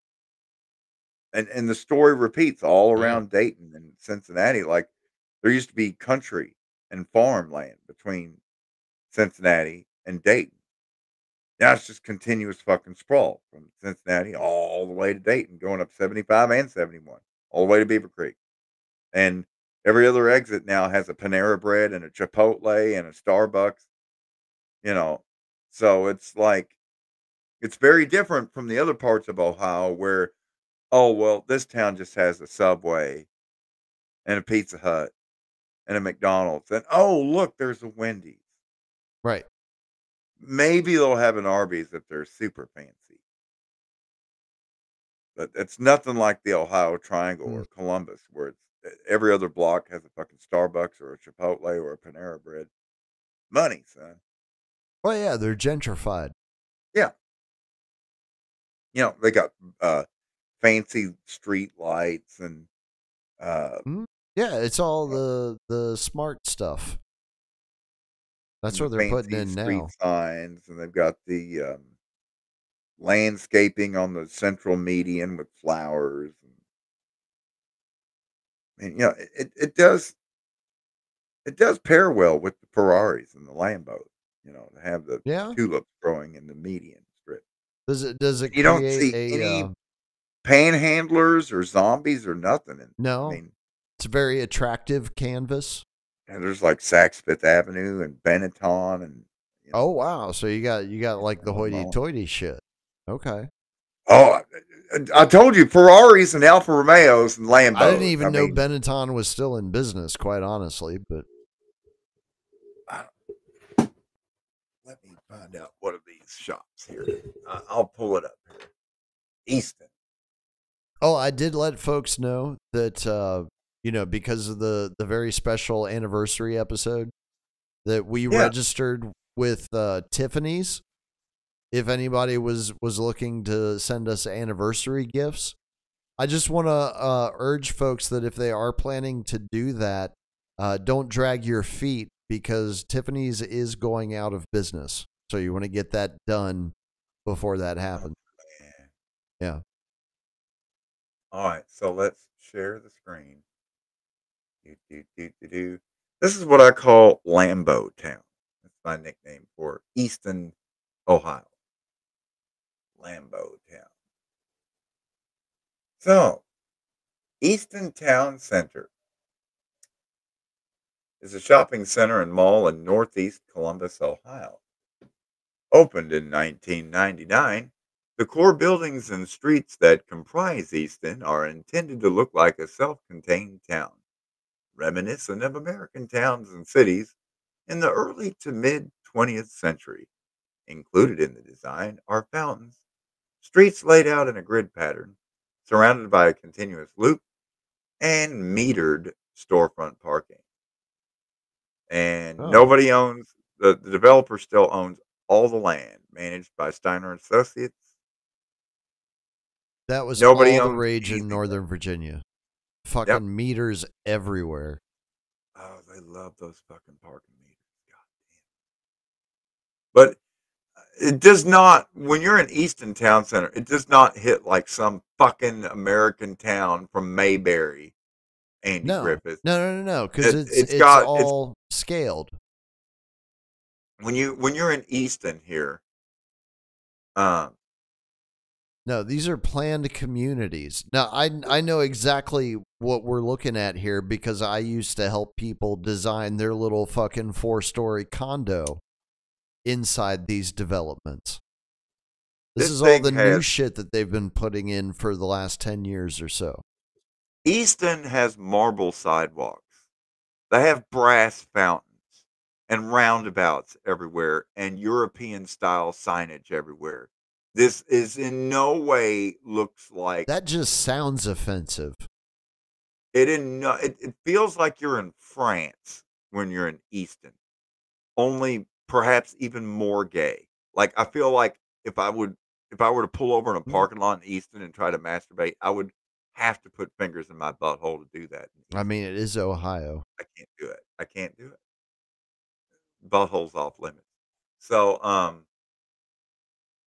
And, and the story repeats all around Dayton and Cincinnati. Like there used to be country and farmland between Cincinnati and Dayton. Now it's just continuous fucking sprawl from Cincinnati all the way to Dayton, going up 75 and 71, all the way to Beavercreek. And every other exit now has a Panera Bread and a Chipotle and a Starbucks, you know. So it's like, it's very different from the other parts of Ohio where, oh, well, this town just has a Subway and a Pizza Hut and a McDonald's. And oh, look, there's a Wendy's. Right. Maybe they'll have an Arby's if they're super fancy. But it's nothing like the Ohio Triangle Mm. or Columbus, where it's every other block has a fucking Starbucks or a Chipotle or a Panera Bread. Money, son. Well, yeah, they're gentrified. Yeah. You know, they got uh fancy street lights and uh Yeah, it's all the the smart stuff. That's what they're putting in street now. signs, and they've got the um, landscaping on the central median with flowers. And, and you know, it, it, does it does pair well with the Ferraris and the Lambos. You know, to have the Yeah. tulips growing in the median strip. Does it does it You don't see a any uh, panhandlers or zombies or nothing. And no? I mean, it's a very attractive canvas. And there's like Saks Fifth Avenue and Benetton and you know, Oh wow! So you got you got like the hoity-toity shit. Okay, Oh, I, I told you Ferraris and Alfa Romeos and Lambos. I didn't even know mean, Benetton was still in business. Quite honestly, but Let me find out what are these shops here. I I'll pull it up here. Easton. oh, I did let folks know that uh, you know because of the the very special anniversary episode that we Yeah. registered with uh, Tiffany's. If anybody was was looking to send us anniversary gifts, I just want to uh, urge folks that if they are planning to do that, uh, don't drag your feet because Tiffany's is going out of business. So you want to get that done before that happens. Man. Yeah. All right, so let's share the screen. Do, do, do, do, do. This is what I call Lambo Town. That's my nickname for Easton, Ohio. Lambo Town. So, Easton Town Center is a shopping center and mall in northeast Columbus, Ohio. Opened in 1999, the core buildings and streets that comprise Easton are intended to look like a self contained town, reminiscent of American towns and cities in the early to mid 20th century. Included in the design are fountains, streets laid out in a grid pattern, surrounded by a continuous loop, and metered storefront parking. And Oh. nobody owns the, the developer still owns all the land managed by Steiner Associates. That was Nobody all the rage in Northern Virginia. Fucking meters everywhere. Oh, they love those fucking parking meters. God damn. But uh, it does not when you're in Easton Town Center, it does not hit like some fucking American town from Mayberry, Andy No, Griffith. no, no, no, no, because It- it's it's it's, got- it's- all scaled. When you when you're in Easton here, um, No, these are planned communities. Now, I I know exactly what we're looking at here because I used to help people design their little fucking four story condo inside these developments. This, This is all the new shit that they've been putting in for the last ten years or so. Easton has marble sidewalks. They have brass fountains and roundabouts everywhere and European style signage everywhere. This is in no way looks like That just sounds offensive. it in no it, it feels like you're in France when you're in Easton. Only perhaps even more gay. Like I feel like if I would if I were to pull over in a Mm. parking lot in Easton and try to masturbate, I would have to put fingers in my butthole to do that. I mean, it is Ohio. I can't do it. I can't do it. Buttholes off limits. So, um,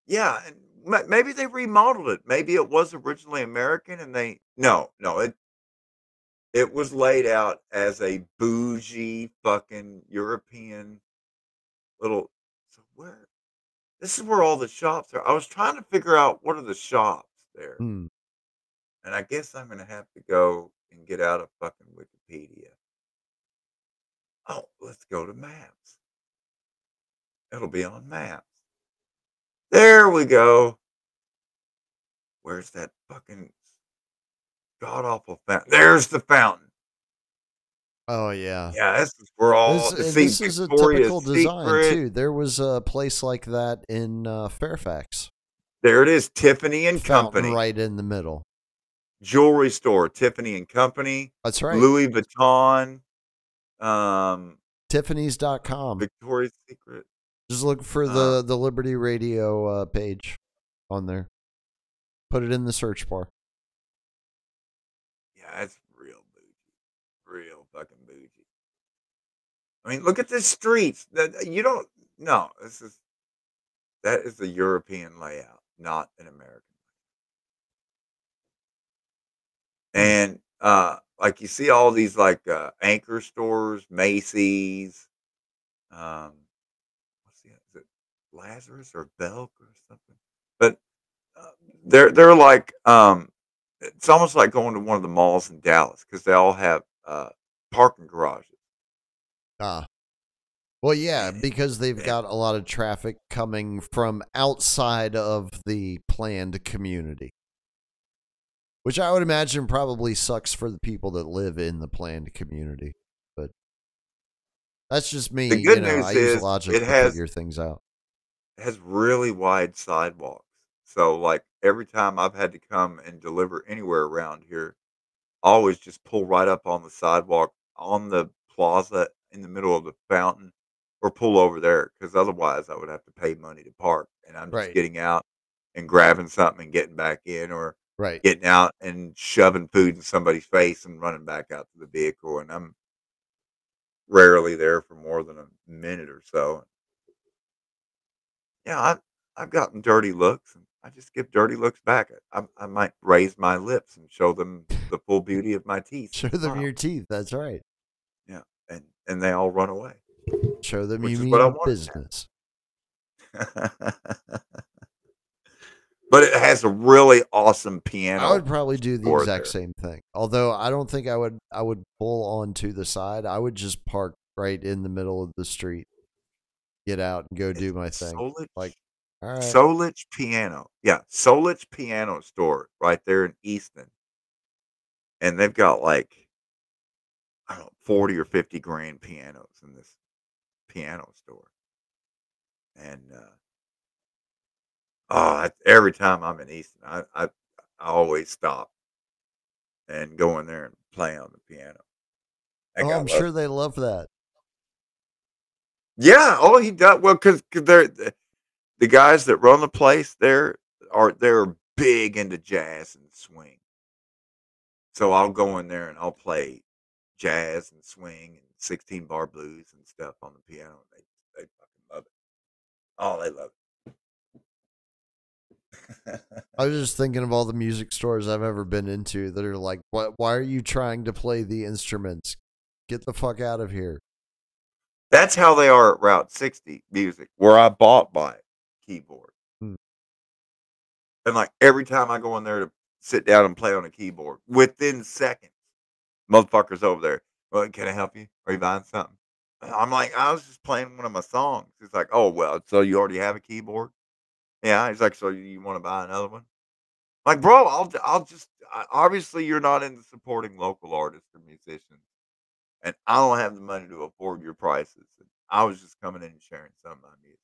yeah, and maybe they remodeled it. Maybe it was originally American, and they no, no, it it was laid out as a bougie fucking European little. So where? This is where all the shops are. I was trying to figure out what are the shops there, Hmm. and I guess I'm gonna have to go and get out of fucking Wikipedia. Oh, let's go to maps. It'll be on maps. There we go. Where's that fucking god awful fountain? There's the fountain. Oh yeah. Yeah, this is where all This, see this is a typical design Secret. too. There was a place like that in uh, Fairfax. There it is, Tiffany and Fountain Company right in the middle. jewelry store. Tiffany and Company, That's right. Louis Vuitton, um, Tiffany's.com. Victoria's Secret. Just look for Uh, the the Liberty Radio uh, page on there. Put it in the search bar. Yeah, that's real bougie. Real fucking bougie. I mean, look at the streets. That you don't no, this is that is a European layout, not an American. And uh like you see all these like uh anchor stores, Macy's, um what's the is it Lazarus or Belk or something? But uh, they're they're like um it's almost like going to one of the malls in Dallas because they all have uh, parking garages. Ah. Well, yeah, because they've got a lot of traffic coming from outside of the planned community. Which I would imagine probably sucks for the people that live in the planned community. But that's just me. The you good know, news I use is logic it to has- figure things out. Has really wide sidewalks. So like every time I've had to come and deliver anywhere around here, I always just pull right up on the sidewalk on the plaza in the middle of the fountain or pull over there because otherwise I would have to pay money to park and I'm just Right. getting out and grabbing something and getting back in or Right. getting out and shoving food in somebody's face and running back out to the vehicle and I'm rarely there for more than a minute or so. Yeah, I've I've gotten dirty looks and I just give dirty looks back. I, I might raise my lips and show them the full beauty of my *laughs* teeth. Show them Smile. your teeth. That's right. Yeah, and and they all run away. Show them you mean business. *laughs* but it has a really awesome piano. I would probably do the exact there. same thing. Although I don't think I would I would pull onto the side. I would just park right in the middle of the street. Get out and go do my thing. Solich, Like, All right. Solich Piano. Yeah, Solich Piano Store right there in Easton. And they've got like I don't know, 40 or 50 grand pianos in this piano store. And uh oh, I, every time I'm in Easton, I, I I always stop and go in there and play on the piano. That oh, I'm sure they love that. Yeah. Oh, he does. Well, because they're the, the guys that run the place there are they're big into jazz and swing. So I'll go in there and I'll play jazz and swing and sixteen bar blues and stuff on the piano. They they fucking love it. Oh, they love it. I *laughs* was just thinking of all the music stores I've ever been into that are like, "What? Why are you trying to play the instruments? Get the fuck out of here!" That's how they are at Route 60 Music, where I bought my keyboard. Hmm. And like every time I go in there to sit down and play on a keyboard, within seconds, motherfuckers over there. Well, can I help you? Are you buying something? I'm like, I was just playing one of my songs. He's like, oh well, so you already have a keyboard? Yeah. He's like, so you want to buy another one? Like, bro, I'll I'll just obviously you're not into supporting local artists or musicians, and I don't have the money to afford your prices. And I was just coming in and sharing some of my music.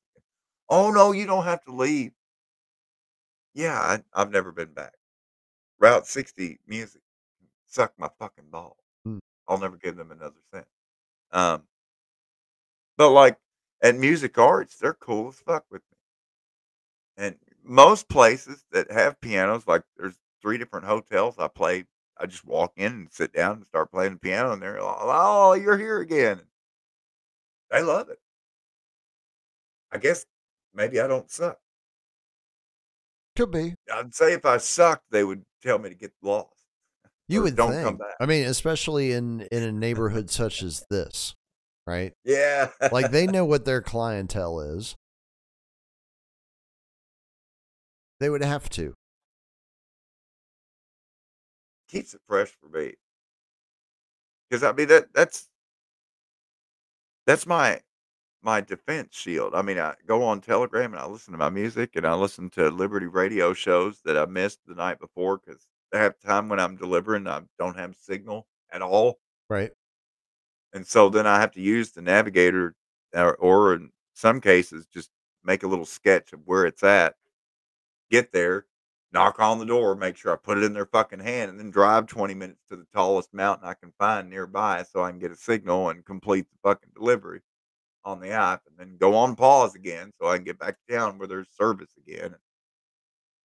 Oh no, you don't have to leave. Yeah, I, I've never been back. Route 60 music suck my fucking ball. Hmm. I'll never give them another cent. Um, but like at Music Arts, they're cool as fuck with me. And most places that have pianos, like there's three different hotels I play. I just walk in and sit down and start playing the piano, and they're like, "Oh, you're here again." They love it. I guess maybe I don't suck. Could be. I'd say if I sucked, they would tell me to get lost. You would don't think. come back. I mean, especially in in a neighborhood such as this, right? Yeah, Like they know what their *laughs* clientele is. They would have to. Keeps it fresh for me. Because I mean that that's that's my my defense shield. I mean, I go on Telegram and I listen to my music and I listen to Liberty radio shows that I missed the night before because I have time when I'm delivering. I don't have signal at all. Right. And so then I have to use the navigator or, or in some cases just make a little sketch of where it's at, get there, knock on the door, make sure I put it in their fucking hand, and then drive 20 minutes to the tallest mountain I can find nearby so I can get a signal and complete the fucking delivery on the app and then go on pause again so I can get back down where there's service again.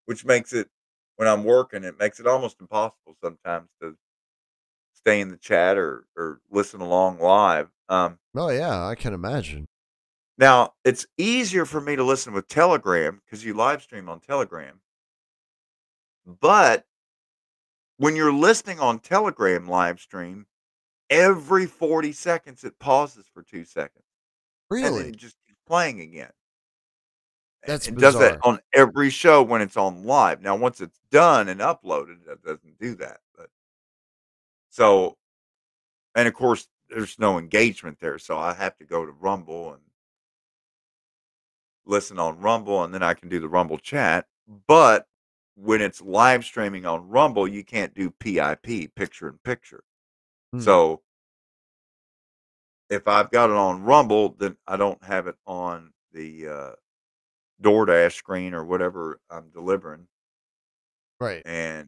Which makes it when I'm working, it makes it almost impossible sometimes to stay in the chat or, or listen along live. Um, Oh yeah, I can imagine. now it's easier for me to listen with Telegram because you live stream on Telegram. But when you're listening on Telegram live stream, every 40 seconds it pauses for two seconds. And Really? it just keeps playing again. And That's it does that on every show when it's on live. Now, once it's done and uploaded, it doesn't do that. But so, and of course, there's no engagement there, so I have to go to Rumble and listen on Rumble, and then I can do the Rumble chat. But when it's live streaming on Rumble, you can't do PIP, picture in picture. Hmm. So if I've got it on Rumble, then I don't have it on the uh, DoorDash screen or whatever I'm delivering. Right. And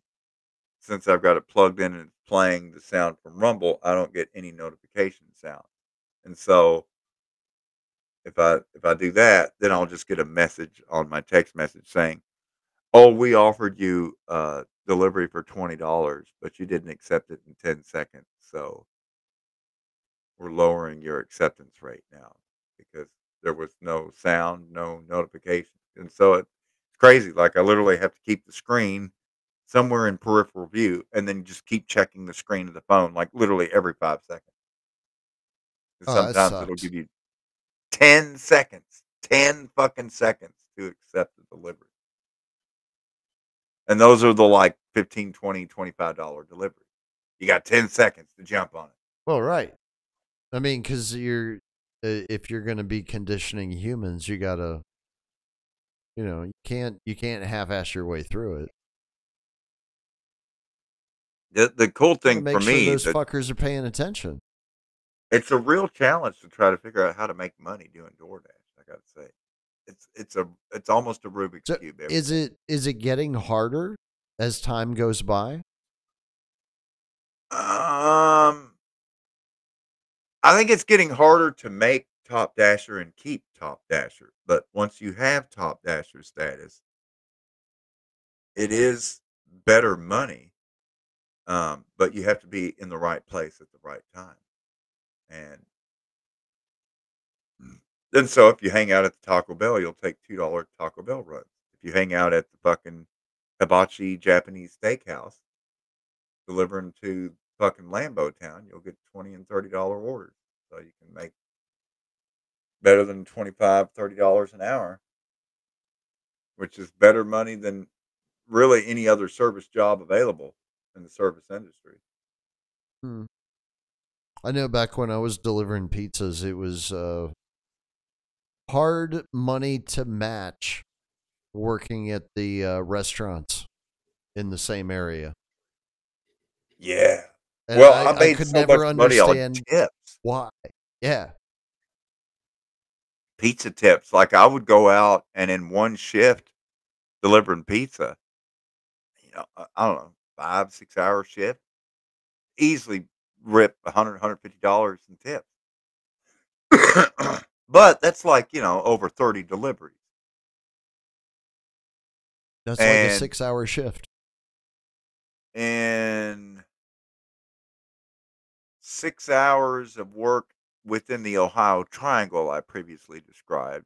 since I've got it plugged in and it's playing the sound from Rumble, I don't get any notification sound. And so if I if I do that, then I'll just get a message on my text message saying, "Oh, we offered you uh, delivery for twenty dollars, but you didn't accept it in ten seconds, so we're lowering your acceptance rate now because there was no sound, no notification, and so it's crazy. Like I literally have to keep the screen somewhere in peripheral view, and then just keep checking the screen of the phone, like literally every five seconds. And Oh, sometimes it'll give you 10 seconds, 10 fucking seconds to accept the delivery. And those are the like 15, 20, 25 dollar delivery. You got 10 seconds to jump on it. Well, right. I mean, because you're if you're going to be conditioning humans, you gotta, you know, you can't you can't half-ass your way through it. The, the cool thing for sure me, those that fuckers are paying attention. it's a real challenge to try to figure out how to make money doing DoorDash. I got to say, it's it's a it's almost a Rubik's So cube. every is it is it getting harder as time goes by? Um, I think it's getting harder to make Top Dasher and keep Top Dasher. But once you have Top Dasher status, it is better money. Um, but you have to be in the right place at the right time. And then so if you hang out at the Taco Bell, you'll take two dollar Taco Bell runs. If you hang out at the fucking hibachi Japanese steakhouse delivering to fucking Lambo Town, you'll get twenty and thirty dollar orders. So you can make better than 25 30 dollars an hour, which is better money than really any other service job available in the service industry. Hmm. I know back when I was delivering pizzas, it was uh, hard money to match working at the uh, restaurants in the same area. Yeah. And well, I, I, made could so never much money on understand tips. why. Yeah. pizza tips. Like I would go out and in one shift delivering pizza, you know, I, I don't know, five, six hour shift, easily rip a hundred, hundred fifty dollars in tips. *coughs* but that's like, you know, over 30 deliveries. That's like a six hour shift. And six hours of work within the Ohio Triangle I previously described.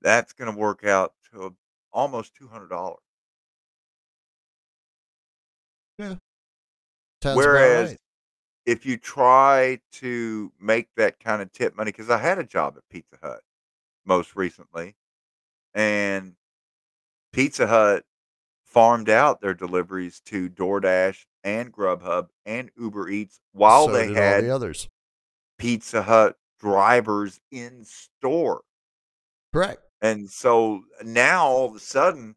That's going to work out to almost $200. Sounds Whereas right. If you try to make that kind of tip money, because I had a job at Pizza Hut most recently, and Pizza Hut farmed out their deliveries to DoorDash and Grubhub and Uber Eats while so they had the others. Pizza Hut drivers in store. Correct. And so now all of a sudden,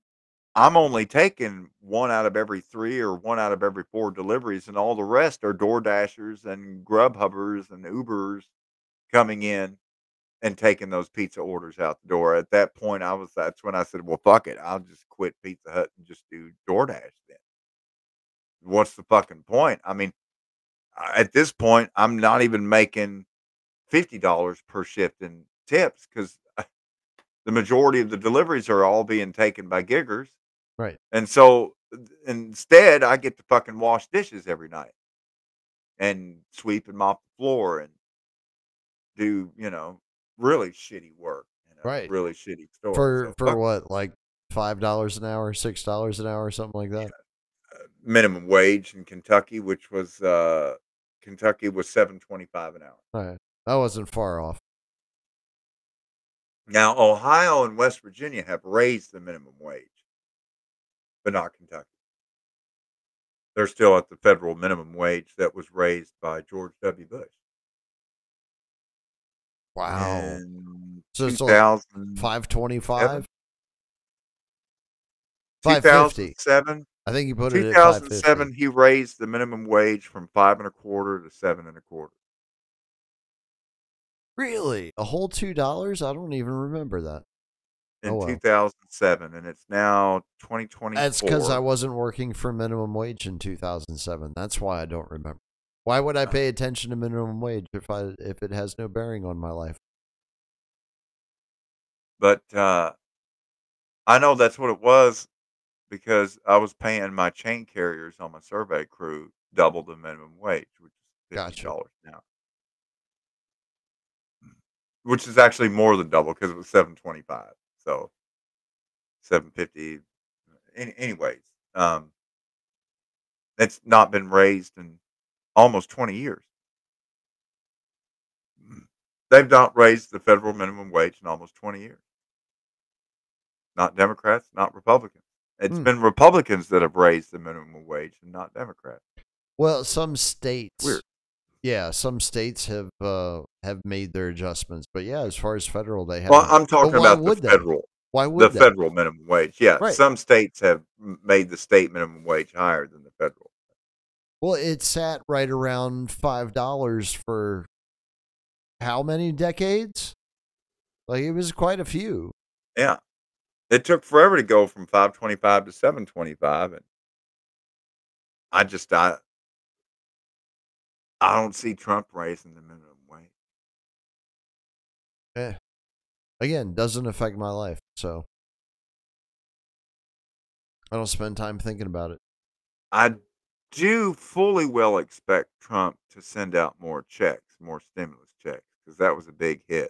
I'm only taking one out of every three or one out of every four deliveries, and all the rest are Door Dashers and Grubhubbers and Ubers coming in and taking those pizza orders out the door. At that point, I was that's when I said, Well, fuck it. I'll just quit Pizza Hut and just do DoorDash then. What's the fucking point? I mean, at this point, I'm not even making fifty dollars per shift in tips because *laughs* the majority of the deliveries are all being taken by giggers. Right. And so instead, I get to fucking wash dishes every night and sweep and mop the floor and do, you know, really shitty work. Right. Really shitty store. For So for what? Like five dollars an hour, six dollars an hour, something like that. minimum wage in Kentucky, which was uh Kentucky was seven twenty five an hour. All right. That wasn't far off. Now Ohio and West Virginia have raised the minimum wage, but not Kentucky. They're still at the federal minimum wage that was raised by George W. Bush. Wow. So it's like 2000 Five twenty five. 2007, I think he put it at 2007, he raised the minimum wage from five and a quarter to seven and a quarter. Really? A whole two dollars? I don't even remember that. In Oh, well. 2007, and it's now 2024. That's because I wasn't working for minimum wage in two thousand seven. That's why I don't remember. Why would I Oh. pay attention to minimum wage if I if it has no bearing on my life? But uh, I know that's what it was because I was paying my chain carriers on my survey crew double the minimum wage, which is fifty dollars an hour, which is actually more than double because it was seven twenty five. So seven fifty. Any, anyways, um, it's not been raised in almost twenty years. They've not raised the federal minimum wage in almost 20 years. Not Democrats, not Republicans. It's Hmm. been Republicans that have raised the minimum wage and not Democrats. Well, some states, Weird. Yeah, some states have uh, have made their adjustments, but yeah, as far as federal, they have. Well, I'm talking about the would they? federal, Why would the they? federal minimum wage. Yeah, Right. some states have made the state minimum wage higher than the federal. Well, it sat right around five dollars for how many decades? Like it was quite a few. Yeah, it took forever to go from 525 to 725, and I just I I don't see Trump raising the minimum wage. Eh. Again, doesn't affect my life, so I don't spend time thinking about it. I do fully well expect Trump to send out more checks, more stimulus checks, because that was a big hit,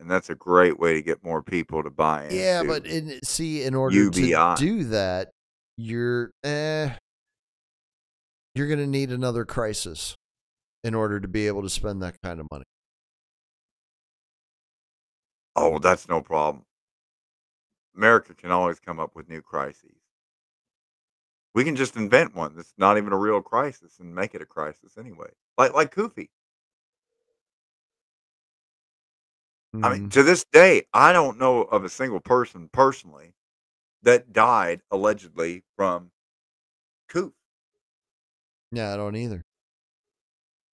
and that's a great way to get more people to buy in. Yeah, but in see, in order UBI. to do that, you're eh, you're gonna need another crisis in order to be able to spend that kind of money. oh, that's no problem. America can always come up with new crises. We can just invent one that's not even a real crisis and make it a crisis anyway, like like Kofi. I mean, Mm, to this day, I don't know of a single person personally that died allegedly from Koof. yeah, I don't either.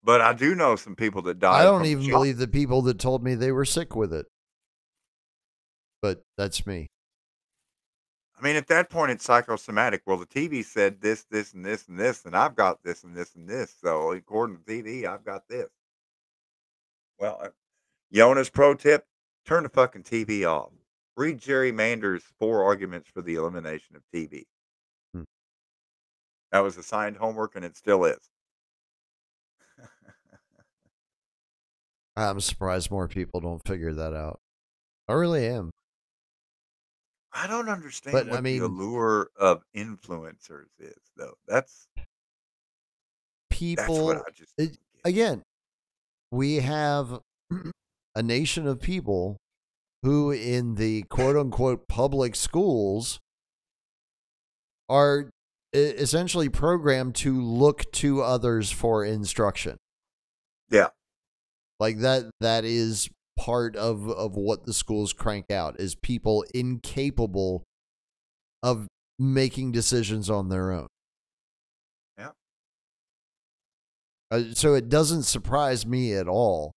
But I do know some people that died. I don't even shock. believe the people that told me they were sick with it. But that's me. I mean, at that point, it's psychosomatic. Well, the TV said this, this, and this, and this, and I've got this, and this, and this. So, according to TV, I've got this. Well, uh, Jonas pro tip turn the fucking TV off. Read Jerry Mander's Four Arguments for the Elimination of TV. Hmm. That was assigned homework, and it still is. I'm surprised more people don't figure that out. I really am. I don't understand But, what I mean- the allure of influencers is, though. That's that's People what I just it- again, we have a nation of people who, in the quote unquote public schools, are essentially programmed to look to others for instruction. Yeah. Like that, that is part of, of what the schools crank out is people incapable of making decisions on their own. Yeah. Uh, so it doesn't surprise me at all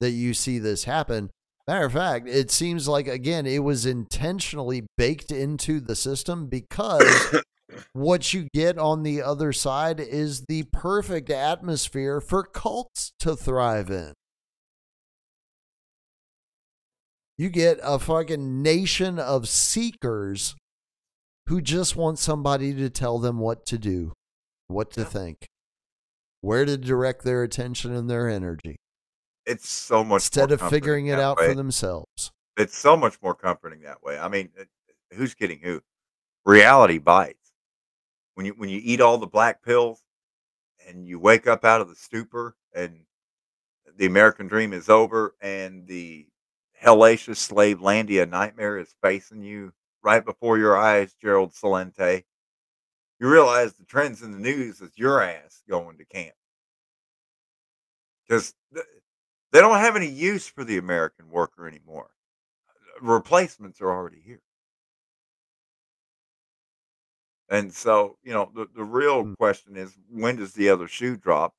that you see this happen. Matter of fact, it seems like again it was intentionally baked into the system because *coughs* what you get on the other side is the perfect atmosphere for cults to thrive in. You get a fucking nation of seekers who just want somebody to tell them what to do, what to Yeah. think, where to direct their attention and their energy It's so much instead of figuring it out way. for themselves. It's so much more comforting that way. I mean, uh, who's kidding who? Reality bites. When you when you eat all the black pills and you wake up out of the stupor and the American dream is over and the hellacious slave landia nightmare is facing you right before your eyes, Gerald Celente. You realize the trends in the news is your ass going to camp because they don't have any use for the American worker anymore. Replacements are already here. And so, you know, the, the real Mm. question is when does the other shoe drop?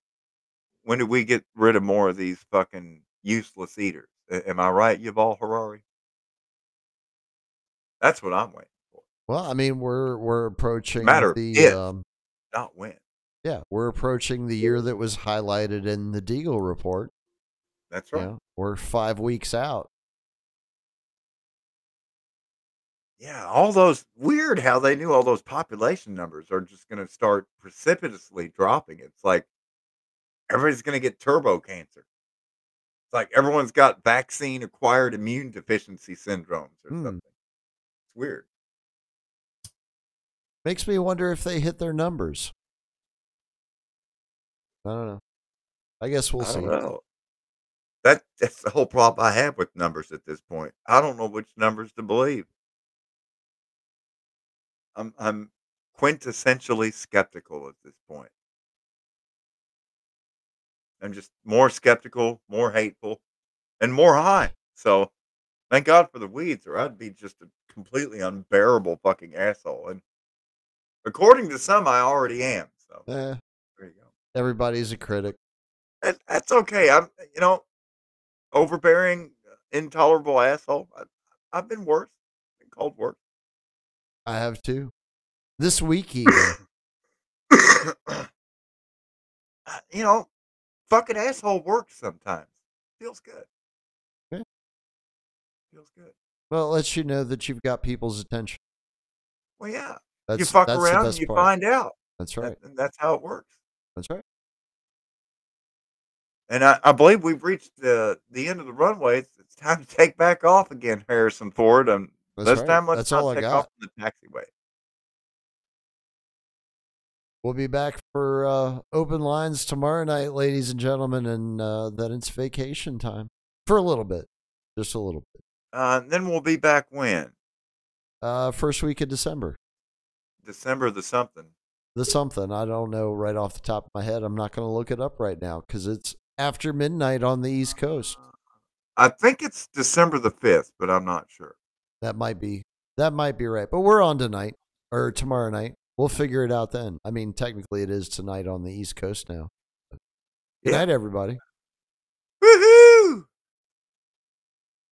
When do we get rid of more of these fucking useless eaters? Am I right, Yuval Harari? That's what I'm waiting for. Well, I mean, we're we're approaching matter the if. um, Not when. yeah, we're approaching the year that was highlighted in the Deagle report. That's You right. know, we're five weeks out. Yeah, all those weird how they knew all those population numbers are just going to start precipitously dropping. It's like everybody's going to get turbo cancer. It's like everyone's got vaccine acquired immune deficiency syndromes or Hmm. something. It's weird. Makes me wonder if they hit their numbers. I don't know. I guess we'll I see. don't know. That that's the whole problem I have with numbers at this point. I don't know which numbers to believe. I'm I'm quintessentially skeptical at this point. I'm just more skeptical, more hateful, and more high. So thank God for the weeds, or I'd be just a completely unbearable fucking asshole. And according to some, I already am. So Eh, there you go. everybody's a critic. And that's okay. I'm, you know, overbearing, intolerable asshole. I, I've been worse. Been called worse. I have too. This week, *coughs* even. *coughs* Uh, you know, fucking asshole works sometimes. Feels good. Yeah. Feels good. well, it lets you know that you've got people's attention. Well, yeah. That's you fuck around and you part. find out. That's That- right. and that's how it works. That's right. And I, I believe we've reached the the end of the runway. It's, it's time to take back off again, Harrison Ford. And That's this right. time, let's That's not take got. off in the taxiway. We'll be back for uh, open lines tomorrow night, ladies and gentlemen, and uh, then it's vacation time for a little bit, just a little bit. Uh, then we'll be back when Uh, first week of December. December the something. The something I don't know right off the top of my head. I'm not going to look it up right now because it's after midnight on the East Coast. I think it's December the fifth, but I'm not sure. That might be that might be right. But we're on tonight or tomorrow night. We'll figure it out then. I mean, technically, it is tonight on the East Coast now. Good Yeah. night, everybody. Woohoo!